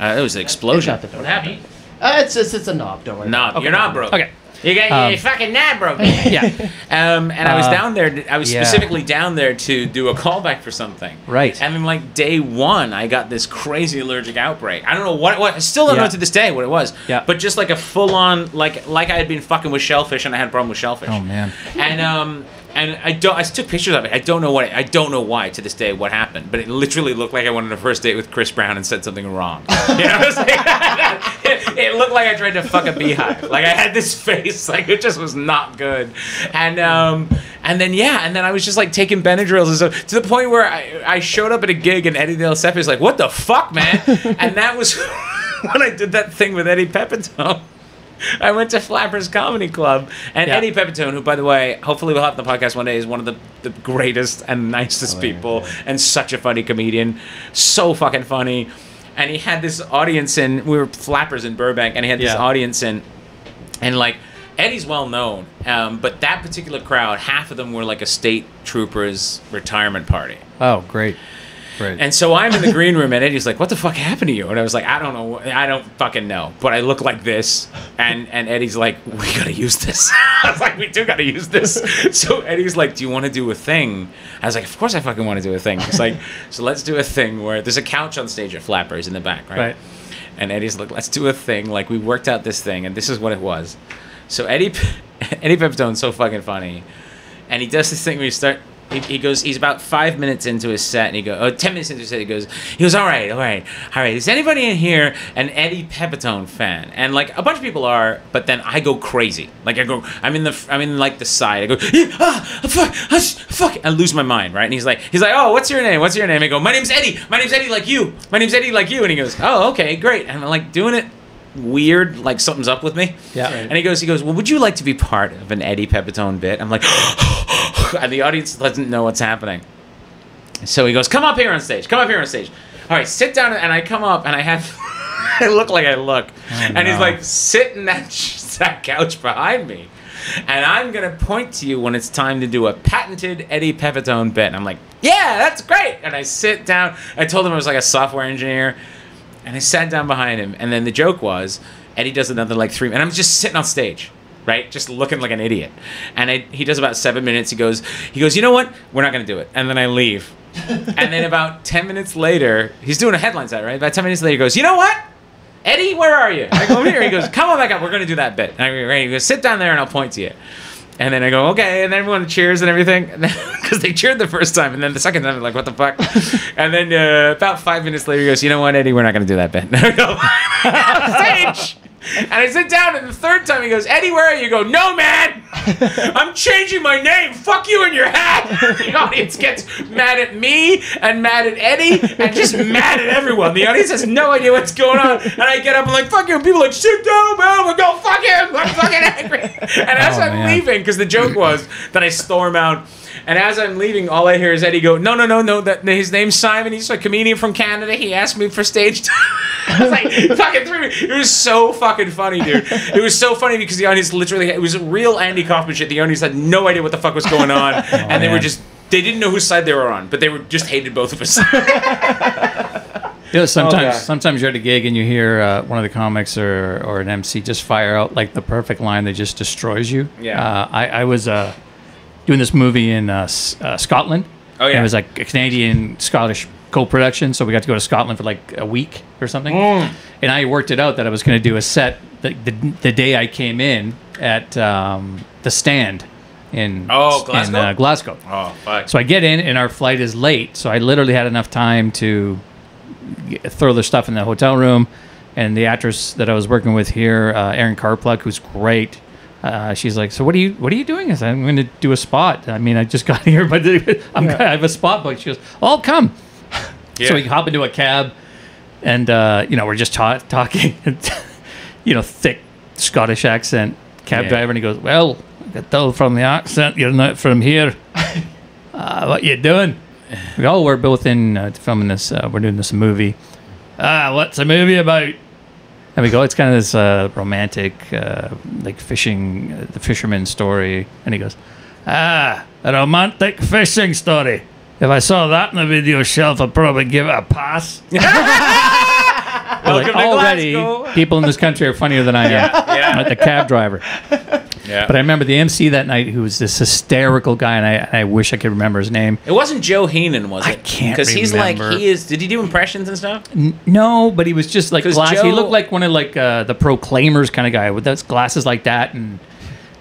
Uh, it was an explosion. Shut the door. What happened? Uh, it's just it's a knob. Don't worry. No, you're not broke. Okay. You got Um, your fucking knob broke. Yeah. Um, and I was Uh, down there. I was yeah. specifically down there to do a callback for something. Right. And then, like day one, I got this crazy allergic outbreak. I don't know what. What I still don't Yeah. know to this day what it was. Yeah. But just like a full on, like like I had been fucking with shellfish, and I had a problem with shellfish. Oh man. And um. And I don't. I took pictures of it. I don't know what. I don't know why to this day what happened. But it literally looked like I went on a first date with Chris Brown and said something wrong. You know, what I'm saying? it, it looked like I tried to fuck a beehive. Like I had this face. Like it just was not good. And um. And then yeah. And then I was just like taking Benadryls and stuff to the point where I I showed up at a gig and Eddie Del Cephas like, "What the fuck, man?" and that was when I did that thing with Eddie Pepitone. I went to Flappers Comedy Club, and Yeah. Eddie Pepitone, who, by the way, hopefully we'll have on the podcast one day, is one of the, the greatest and nicest people, and such a funny comedian, so fucking funny. And he had this audience in. We were Flappers in Burbank, and he had this Yeah. audience in, and like Eddie's well known, um, but that particular crowd, half of them were like a state troopers retirement party. Oh, great. Great. And so I'm in the green room, and Eddie's like, "What the fuck happened to you?" And I was like, "I don't know. I don't fucking know. But I look like this." And and Eddie's like, "We gotta use this." I was like, "We do gotta use this." So Eddie's like, "Do you want to do a thing?" I was like, "Of course I fucking want to do a thing." He's like, "So let's do a thing where there's a couch on stage at Flappers in the back, right?" Right. And Eddie's like, "Let's do a thing. Like we worked out this thing, and this is what it was." So Eddie Eddie Pepitone's so fucking funny, and he does this thing where you start he, he goes, he's about five minutes into his set, and he goes, oh, 10 minutes into his set, he goes, he goes, all right, all right, all right. Is anybody in here an Eddie Pepitone fan? And like a bunch of people are, but then I go crazy. Like I go, I'm in the, I'm in like the side. I go, ah, fuck, ah, sh- fuck. I lose my mind, right? And he's like, he's like, oh, what's your name? What's your name? I go, my name's Eddie. My name's Eddie, like you. My name's Eddie, like you. And he goes, oh, okay, great. And I'm like doing it weird, like something's up with me. Yeah. And he goes, he goes, well, would you like to be part of an Eddie Pepitone bit? I'm like, and the audience doesn't know what's happening. So he goes, come up here on stage. Come up here on stage. All right, sit down. And I come up and I have, I look like I look. Oh, and he's like, sit in that, that couch behind me. And I'm going to point to you when it's time to do a patented Eddie Pepitone bit. And I'm like, yeah, that's great. And I sit down. I told him I was like a software engineer. And I sat down behind him. And then the joke was, Eddie does another like three, and I'm just sitting on stage, right, just looking like an idiot. And I, he does about seven minutes. He goes, he goes, you know what? We're not gonna do it. And then I leave. and then about ten minutes later, he's doing a headline set, right? About ten minutes later, he goes, you know what? Eddie, where are you? I go over here. He goes, come on back up. We're gonna do that bit. And I go, right. He goes, sit down there, and I'll point to you. And then I go, okay. And then everyone cheers and everything. Because they cheered the first time. And then the second time, they're like, what the fuck? and then uh, about five minutes later, he goes, you know what, Eddie? We're not going to do that bit. And I go, stage. And I sit down, and the third time he goes, Eddie, where are you? You go, no, man. I'm changing my name. Fuck you and your hat. The audience gets mad at me and mad at Eddie and just mad at everyone. The audience has no idea what's going on. And I get up and like, fuck you. And people are like, sit down, man. I'm like, go, fuck him. I'm fucking angry. And as Oh, I'm man. leaving, because the joke was that I storm out. And as I'm leaving, all I hear is Eddie go, "No, no, no, no! That his name's Simon. He's a comedian from Canada. He asked me for stage time." I was like, "Fucking threw me!" It was so fucking funny, dude. It was so funny because the audience literally it was real Andy Kaufman shit. The audience had no idea what the fuck was going on, and they were just they didn't know whose side they were on, but they were just hated both of us. Yeah, sometimes God. sometimes you're at a gig and you hear uh, one of the comics or, or an MC just fire out like the perfect line that just destroys you. Yeah. Uh, I, I was uh, doing this movie in uh, uh, Scotland. Oh, yeah. And it was like a Canadian Scottish co-production, so we got to go to Scotland for like a week or something. Mm. And I worked it out that I was going to do a set the, the, the day I came in at um, the stand in Oh, in Glasgow? uh, Glasgow. oh fuck! So I get in, and our flight is late. So I literally had enough time to get, throw their stuff in the hotel room. And the actress that I was working with here, uh, Erin Karpluk, who's great, uh, she's like, "So what are you what are you doing?" I said, "I'm going to do a spot. I mean, I just got here, but I'm, I have a spot booked." She goes, "Oh, "I'll come." So we hop into a cab, and uh, you know we're just ta- talking, you know, thick Scottish accent cab Yeah. driver, and he goes, "Well, I can tell from the accent you're not from here. uh, what you doing?" We all we're both in uh, filming this. Uh, we're doing this movie. Ah, what's the movie about? And we go, it's kind of this uh, romantic, uh, like fishing, uh, the fisherman story. And he goes, ah, a romantic fishing story. If I saw that in the video shelf, I'd probably give it a pass. Like, already, people in this country are funnier than I am. yeah. Like the cab driver. Yeah. But I remember the MC that night who was this hysterical guy, and I, and I wish I could remember his name. it wasn't Joe Heenan, was it? I can't Because he's like he is. Did he do impressions and stuff? N- No, but he was just like 'Cause glass. he looked like one of like uh, the Proclaimers kind of guy with those glasses like that, and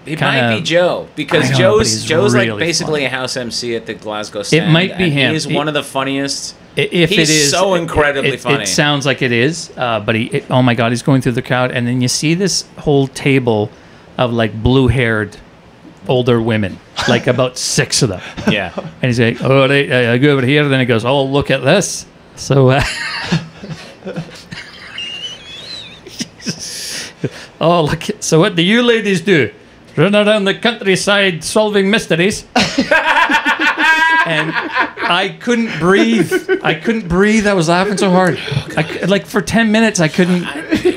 It Kinda- might be Joe because know, Joe's he's like basically funny. a house MC at the Glasgow stand. might be him. He's He- one of the funniest. if He's it is so it- incredibly it, funny. It sounds like it is, uh, but he. It, oh my god, he's going through the crowd, and then you see this whole table of like blue-haired older women, like about six of them, Yeah. and he's like, "Oh, they, I I go over here." Then he goes, "Oh, look at this." So. Uh, Oh, look. So, what do you ladies do? Run around the countryside solving mysteries? and I couldn't breathe. I couldn't breathe. I was laughing so hard. I c like, for 10 minutes, I couldn't.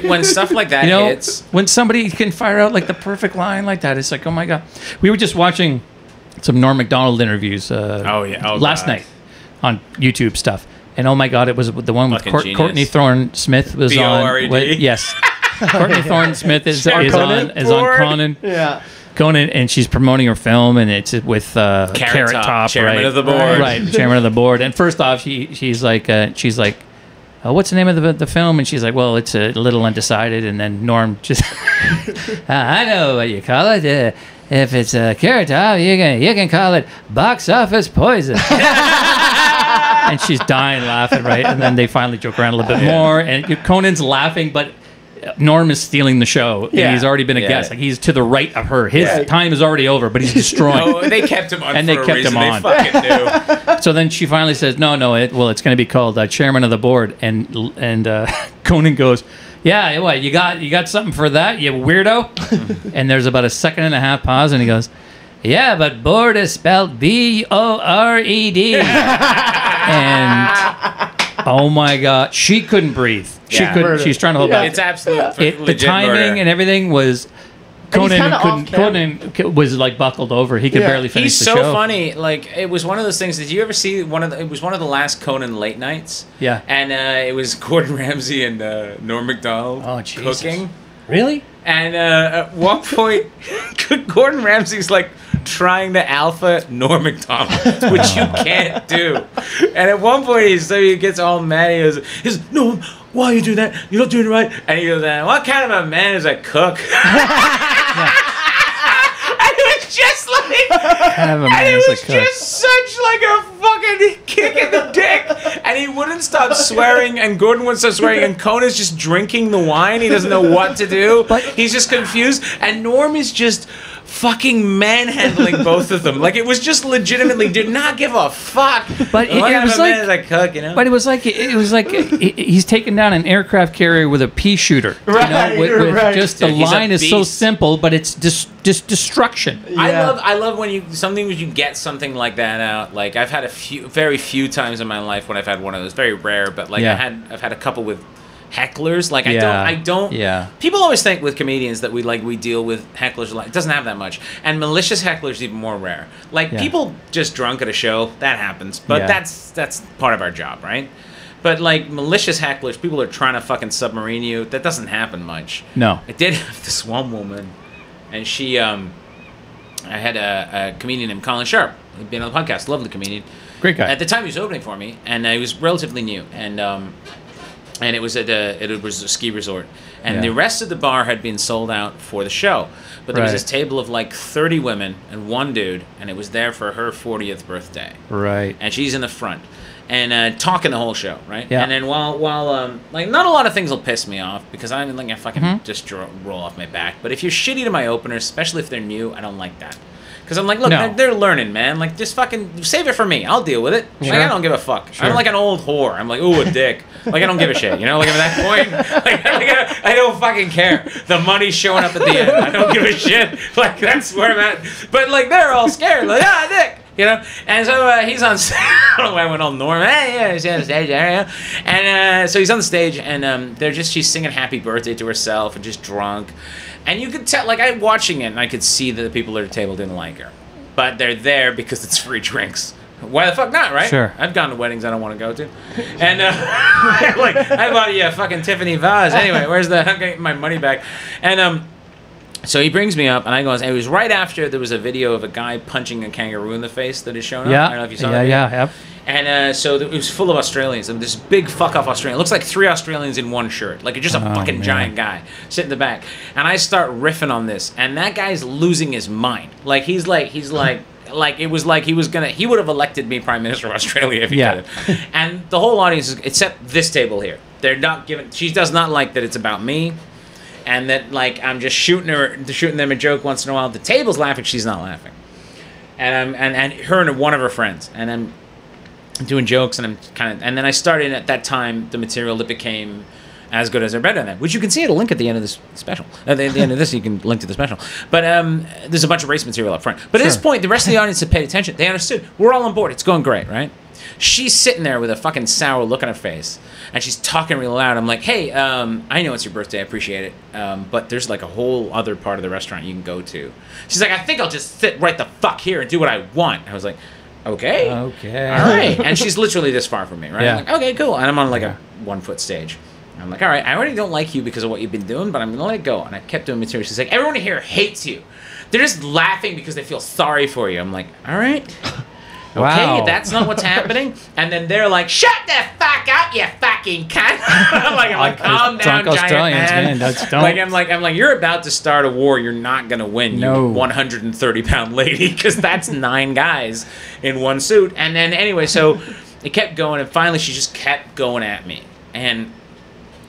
when stuff like that You know, hits, when somebody can fire out like the perfect line like that, it's like, oh my God. We were just watching some Norm MacDonald interviews uh, Oh, yeah. Oh, last God. night on YouTube stuff. And oh my God, it was the one with Fucking Cour- genius. Courtney Thorne Smith was on. B.O.R.E.D.. wait, Yes. Courtney Thorne Smith is, is on is on Board. Conan. Yeah. Conan, and she's promoting her film, and it's with uh, Carrot Top, chairman right? of the board. right? Chairman of the board. And first off, she she's like uh, she's like, uh, "What's the name of the the film?" And she's like, "Well, it's a little undecided." And then Norm just, "Ah, I know what you call it. Uh, if it's a carrot top, you can you can call it box office poison. and she's dying laughing, right? And then they finally joke around a little bit more, and Conan's laughing, but. Norm is stealing the show. and Yeah. He's already been a Yeah. guest. Like he's to the right of her. His Yeah. time is already over, but he's destroying. Oh, they kept him on And for they kept reason. him on. They fucking knew. So then she finally says, "No, no, it well, it's going to be called uh, chairman of the board." And and uh, Conan goes, "Yeah, what you got? You got something for that, you weirdo?" and there's about a second and a half pause, and he goes, "Yeah, but board is spelled B O R E D." And oh my god, she couldn't breathe. She Yeah. couldn't. She's trying to hold back. It's absolute It, the legit timing murder. and everything was. And he's Conan kinda couldn't. off camera. Conan c- was like buckled over. He could Yeah. barely finish He's the so show. funny. Like it was one of those things. Did you ever see one of the? It was one of the last Conan late nights. Yeah. And uh, it was Gordon Ramsay and uh, Norm Macdonald Oh, Jesus. cooking. Really? And uh, at one point, Gordon Ramsay's like trying to alpha Norm Macdonald, which you can't do. And at one point, he so he gets all mad. He goes, he goes "Norm, why you do that? You're not doing it right." And he goes, uh, "What kind of a man is a cook?" and it was just like. Kind of a And it was just such like a fucking kick in the dick. And he wouldn't stop swearing, and Gordon wouldn't stop swearing, and Conan's just drinking the wine. He doesn't know what to do. But- he's just confused. And Norm is just fucking manhandling both of them. Like it was just legitimately did not give a fuck. But it- it was of a man like- is cook, you know? But it was like it was like he's taken down an aircraft carrier with a pea shooter. you know, Right, with, with right. just the Dude, he's line is so simple, but it's just just destruction. I love I love when you something when you get something like that out. Like I've had a few very few times in my life when I've had one of those. Very rare, but like I had I've had a couple with hecklers. Like I Yeah. don't I don't Yeah. People always think with comedians that we like we deal with hecklers a lot. It doesn't have that much. And malicious hecklers even more rare. Like Yeah. people just drunk at a show, that happens. But Yeah. that's that's part of our job, right? But like malicious hecklers, people are trying to fucking submarine you. That doesn't happen much. No. I did have this one woman, and she, um, I had a, a comedian named Colin Sharp. He'd been on the podcast, lovely comedian. Great guy. At the time, he was opening for me, and uh, he was relatively new, and um, and it was at a it was a ski resort, and Yeah. the rest of the bar had been sold out for the show, but there was Right. this table of like thirty women and one dude, and it was there for her fortieth birthday Right. and she's in the front and uh, talking the whole show, right? Yeah. And then while while um, like not a lot of things will piss me off because I'm like I fucking Mm-hmm. just dro- roll off my back. But if you're shitty to my openers, especially if they're new, I don't like that. Because I'm like, look, No. they're, they're learning, man. Like, just fucking save it for me. I'll deal with it. Like, I don't give a fuck. Sure. I'm like an old whore. I'm like, ooh, a dick. like, I don't give a shit. You know, like at that point, like, like, I, I don't fucking care. The money's showing up at the end. I don't give a shit. Like, that's where I'm at. But like, they're all scared. Like, ah, dick. You know, and so uh, he's on. stage. I don't know why I went all Norm. Hey, yeah, he's on stage. Yeah, yeah. And uh, so he's on the stage, and um, they're just she's singing "Happy Birthday" to herself, and just drunk. And you could tell, like I'm watching it, and I could see that the people at the table didn't like her, but they're there because it's free drinks. Why the fuck not, right? Sure. I've gone to weddings I don't want to go to, and uh, like I bought you a fucking Tiffany vase. Anyway, where's the? I'm getting my money back, and um. So he brings me up, and I go. It was right after there was a video of a guy punching a kangaroo in the face that is shown up. Yeah. I don't know if you saw yeah, that. yeah, yep. And uh, so it was full of Australians. And this big fuck off Australian. It looks like three Australians in one shirt. Like just a Oh, fucking man. giant guy sitting in the back. And I start riffing on this, and that guy's losing his mind. Like he's like he's like. Like it was like he was gonna he would have elected me prime minister of Australia if he Yeah. could. And the whole audience, is, except this table here, they're not giving. She does not like that it's about me, and that like I'm just shooting her, shooting them a joke once in a while. The table's laughing, she's not laughing, and I'm and and her and one of her friends, and I'm doing jokes and I'm kind of and then I started at that time the material that became as good as or better than which you can see at a link at the end of this special. At the, at the end of this you can link to the special. But um, there's a bunch of race material up front. But at this point the rest of the audience had paid attention. They understood. We're all on board. It's going great right she's sitting there with a fucking sour look on her face and she's talking real loud i'm like hey um, i know it's your birthday i appreciate it um, but there's like a whole other part of the restaurant you can go to she's like i think i'll just sit right the fuck here and do what i want i was like okay Okay. all right. And she's literally this far from me, right? Yeah. I'm like, okay, cool. And I'm on like Yeah. a one foot stage. I'm like, all right, I already don't like you because of what you've been doing, but I'm gonna let it go. And I kept doing material. She's like, everyone here hates you. They're just laughing because they feel sorry for you. I'm like, all right. Okay, Wow. that's not what's happening. And then they're like, "Shut the fuck up, you fucking cunt!" I'm like, I'm like, calm down, giant Australians, man. man, don't- Like I'm like I'm like, you're about to start a war. You're not gonna win. No. You 130 pound lady, because that's nine guys in one suit. And then anyway, so it kept going, and finally she just kept going at me, and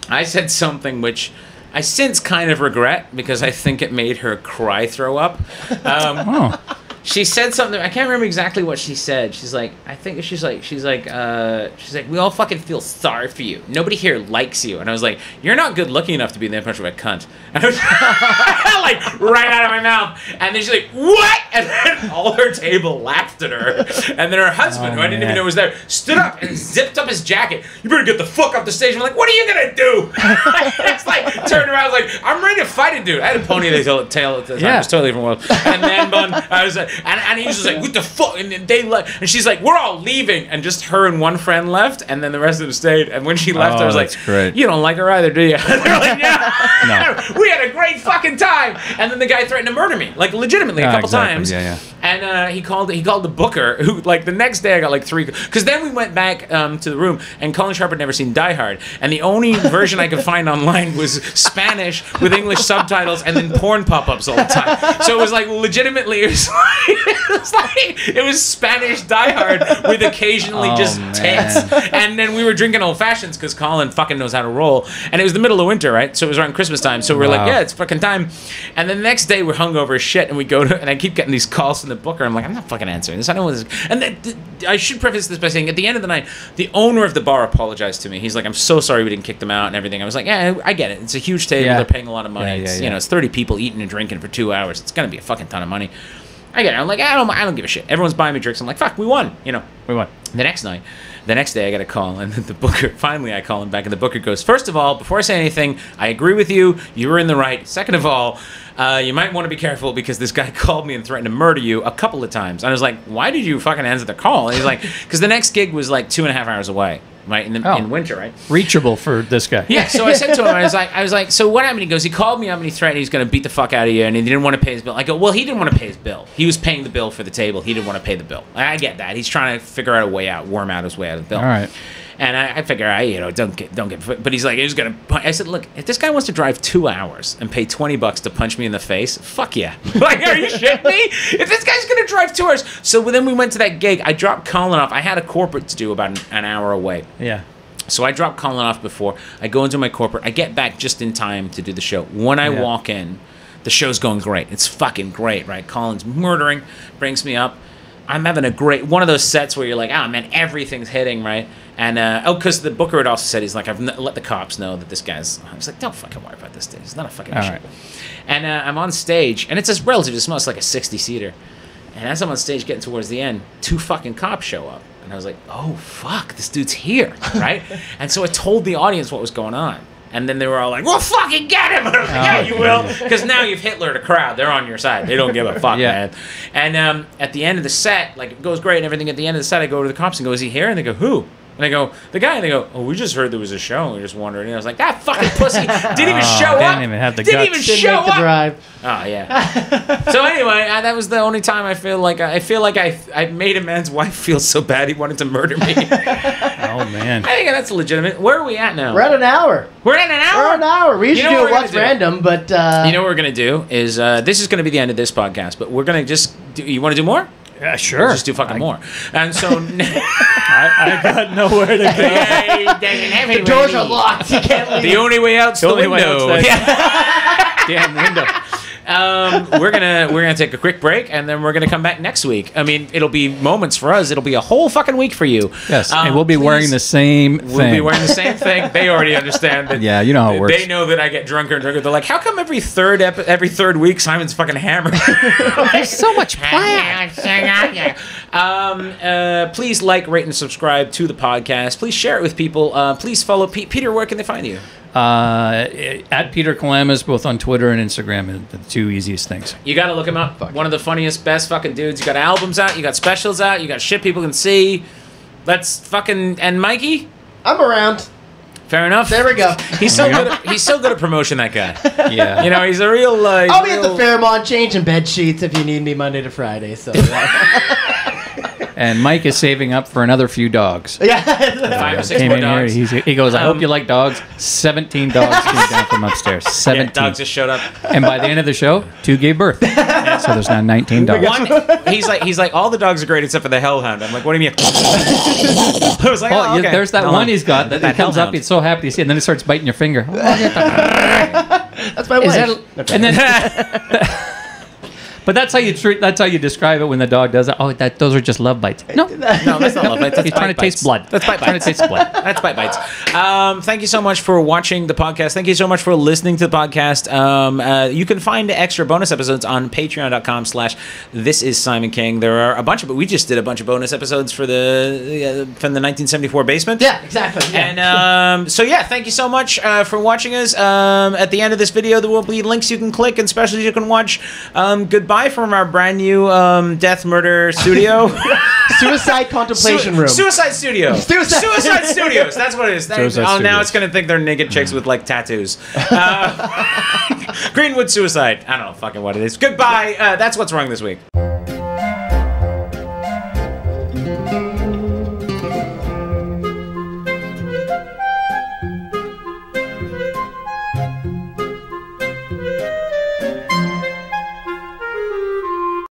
I said something which. I since kind of regret because I think it made her cry throw up. Um, Oh. She said something i can't remember exactly what she said. She's like i think she's like she's like uh she's like we all fucking feel sorry for you. Nobody here likes you. And i was like you're not good looking enough to be that much of a cunt. And I was like right out of my mouth. And then she's like what and then all her table laughed at her. And then her husband Oh, who i oh, didn't even know was there stood up and zipped up his jacket. You better get the fuck off the stage. I'm like what are you gonna do? It's like turned around like i'm ready to fight a dude. I had a ponytail tail at the time Yeah. it was totally different world. And then bun i was like and, and he was just like what the fuck? And they left and she's like we're all leaving. And just her and one friend left and then the rest of them stayed. And when she oh, left Oh, i was like great. you don't like her either do you they're like yeah. No. we had a great fucking time. And then the guy threatened to murder me like legitimately a couple exactly. times Yeah, yeah. and uh, he called he called the booker who like the next day I got like three because then we went back um, to the room and Colin Sharp had never seen Die Hard. And the only version I could find online was Spanish with English subtitles and then porn pop-ups all the time. So it was like legitimately it was like it was, like, it was Spanish Die Hard with occasionally Oh, just man. tits. And then we were drinking old fashions because Colin fucking knows how to roll. And it was the middle of winter right? So it was around Christmas time. So we were like Wow. yeah it's fucking time. And the next day we're hungover as shit and we go to and I keep getting these calls from the booker I'm like I'm not fucking answering this. I don't know what this and then, th- I should preface this by saying at the end of the night the owner of the bar apologized to me. He's like I'm so sorry we didn't kick them out and everything. I was like yeah I get it. It's a huge table. Yeah. they're paying a lot of money. Yeah, yeah, it's, you know it's 30 people eating and drinking for two hours. It's gonna be a fucking ton of money. I get it. I'm like I don't I don't give a shit. Everyone's buying me drinks. I'm like fuck we won you know. We won. the next night, the next day, I got a call, and the booker. Finally, I call him back, and the booker goes, First of all, before I say anything, I agree with you. You were in the right. Second of all, uh, you might want to be careful because this guy called me and threatened to murder you a couple of times. And I was like, Why did you fucking answer the call? And he's like, Because the next gig was like two and a half hours away, right? In, the, Oh. in winter, right? Reachable for this guy. Yeah, so I said to him, I was like, I was like, so what happened? He goes, he called me up and he threatened he's going to beat the fuck out of you, and he didn't want to pay his bill. I go, well, he didn't want to pay his bill. He was paying the bill for the table. He didn't want to pay the bill. I I get that. He's trying to figure out a way out, worm out his way out of the bill. All right. And I, I figure, I you know, don't get, don't get. But he's like, he's gonna. Punch. I said, look, if this guy wants to drive two hours and pay twenty bucks to punch me in the face, fuck yeah. like, are you shitting me? If this guy's gonna drive two hours, so then we went to that gig. I dropped Colin off. I had a corporate to do about an, an hour away. Yeah. So I drop Colin off before. I go into my corporate. I get back just in time to do the show. When I Yeah. walk in, the show's going great. It's fucking great, right? Colin's murdering, brings me up. I'm having a great one of those sets where you're like, ah, man, everything's hitting, right? And uh, oh, because the booker had also said he's like, I've n- let the cops know that this guy's. I was like, don't fucking worry about this dude. He's not a fucking All issue. right. And uh, I'm on stage, and it's a relatively small. It's like a 60 seater. And as I'm on stage getting towards the end, two fucking cops show up. And I was like, oh, fuck, this dude's here, right? and so I told the audience what was going on. And then they were all like, well, fucking get him. And I was like, yeah, Oh, you will. Because now you've Hitler a crowd. They're on your side. They don't give a fuck, Yeah. man. And um, at the end of the set, like, it goes great and everything. At the end of the set, I go to the cops and go, is he here? And they go, who? And I go, the guy. And they go, oh, we just heard there was a show. And we just wondered. And I was like, that fucking pussy didn't even Oh, show didn't up. even have the didn't guts. even Didn't show up. drive. Oh yeah. so anyway, uh, that was the only time I feel like I feel like I I made a man's wife feel so bad he wanted to murder me. Oh man. I think that's legitimate. Where are we at now? We're at an hour. We're at an hour. We're at an hour. We You know do it what's random, but uh, You know what we're gonna do is uh, this is gonna be the end of this podcast, but we're gonna just do, you want to do more? Yeah, sure. Just do fucking I, more. And so I, I got nowhere to go. the doors are locked. You can't leave. the only way out's the, The only way window. out's Yeah. Damn window. Um, we're gonna we're gonna take a quick break and then we're gonna come back next week. I mean, it'll be moments for us. It'll be a whole fucking week for you. Yes, Um, and we'll be wearing the same thing. We'll be wearing the same thing. They already understand that. Yeah, you know how it works. They know that I get drunker and drunker. They're like, "How come every third epi- every third week Simon's fucking hammered?" There's so much plan. um, uh, please like, rate, and subscribe to the podcast. Please share it with people. Uh, please follow Pete. Peter. Where can they find you? Uh, at Peter Kelamis, both on Twitter and Instagram, are the two easiest things. You got to look him up. One of the funniest, best fucking dudes. You got albums out. You got specials out. You got shit people can see. Let's fucking and Mikey. I'm around. Fair enough. There we go. He's so good. At, he's so good at promotion. That guy. Yeah. You know, he's a real. Uh, he's I'll a be at the real- Fairmont changing bed sheets if you need me Monday to Friday. So. uh, and Mike is saving up for another few dogs. Yeah. Five or six Came more in here, he's, he goes, I hope Um, you like dogs. 17 dogs came down from upstairs. Yeah, 17. dogs just showed up. and by the end of the show, two gave birth. so there's now 19 dogs. One, he's like, he's like, all the dogs are great except for the hellhound. I'm like, what do you mean? I was like, Oh, oh, okay. there's that Hellhound. one he's got that, That he comes up, he's so happy to see it, and then he starts biting your finger. That's my Is wife. that, and then, but that's how you treat. That's how you describe it when the dog does it. Oh, that those are just love bites. No, No, that's not love bites. That's he's trying to taste blood. That's bite bites. Trying to taste blood. That's bite bites. Um, thank you so much for watching the podcast. Thank you so much for listening to the podcast. Um, uh, you can find extra bonus episodes on patreon.com slash this is Simon King. There are a bunch of, but we just did a bunch of bonus episodes for the, uh, from the 1974 basement. Yeah, exactly. Yeah. And um, so yeah, thank you so much uh, for watching us. Um, at the end of this video, there will be links you can click and specials you can watch. Um, goodbye from our brand new um, death murder studio. Suicide contemplation Sui- room. Suicide Studio. Suicide- Suicide Studios. That's what it is. That- Suicide oh, now it's gonna think they're naked chicks with like tattoos. Uh, Greenwood Suicide. I don't know fucking what it is. Goodbye. Uh, that's what's wrong this week.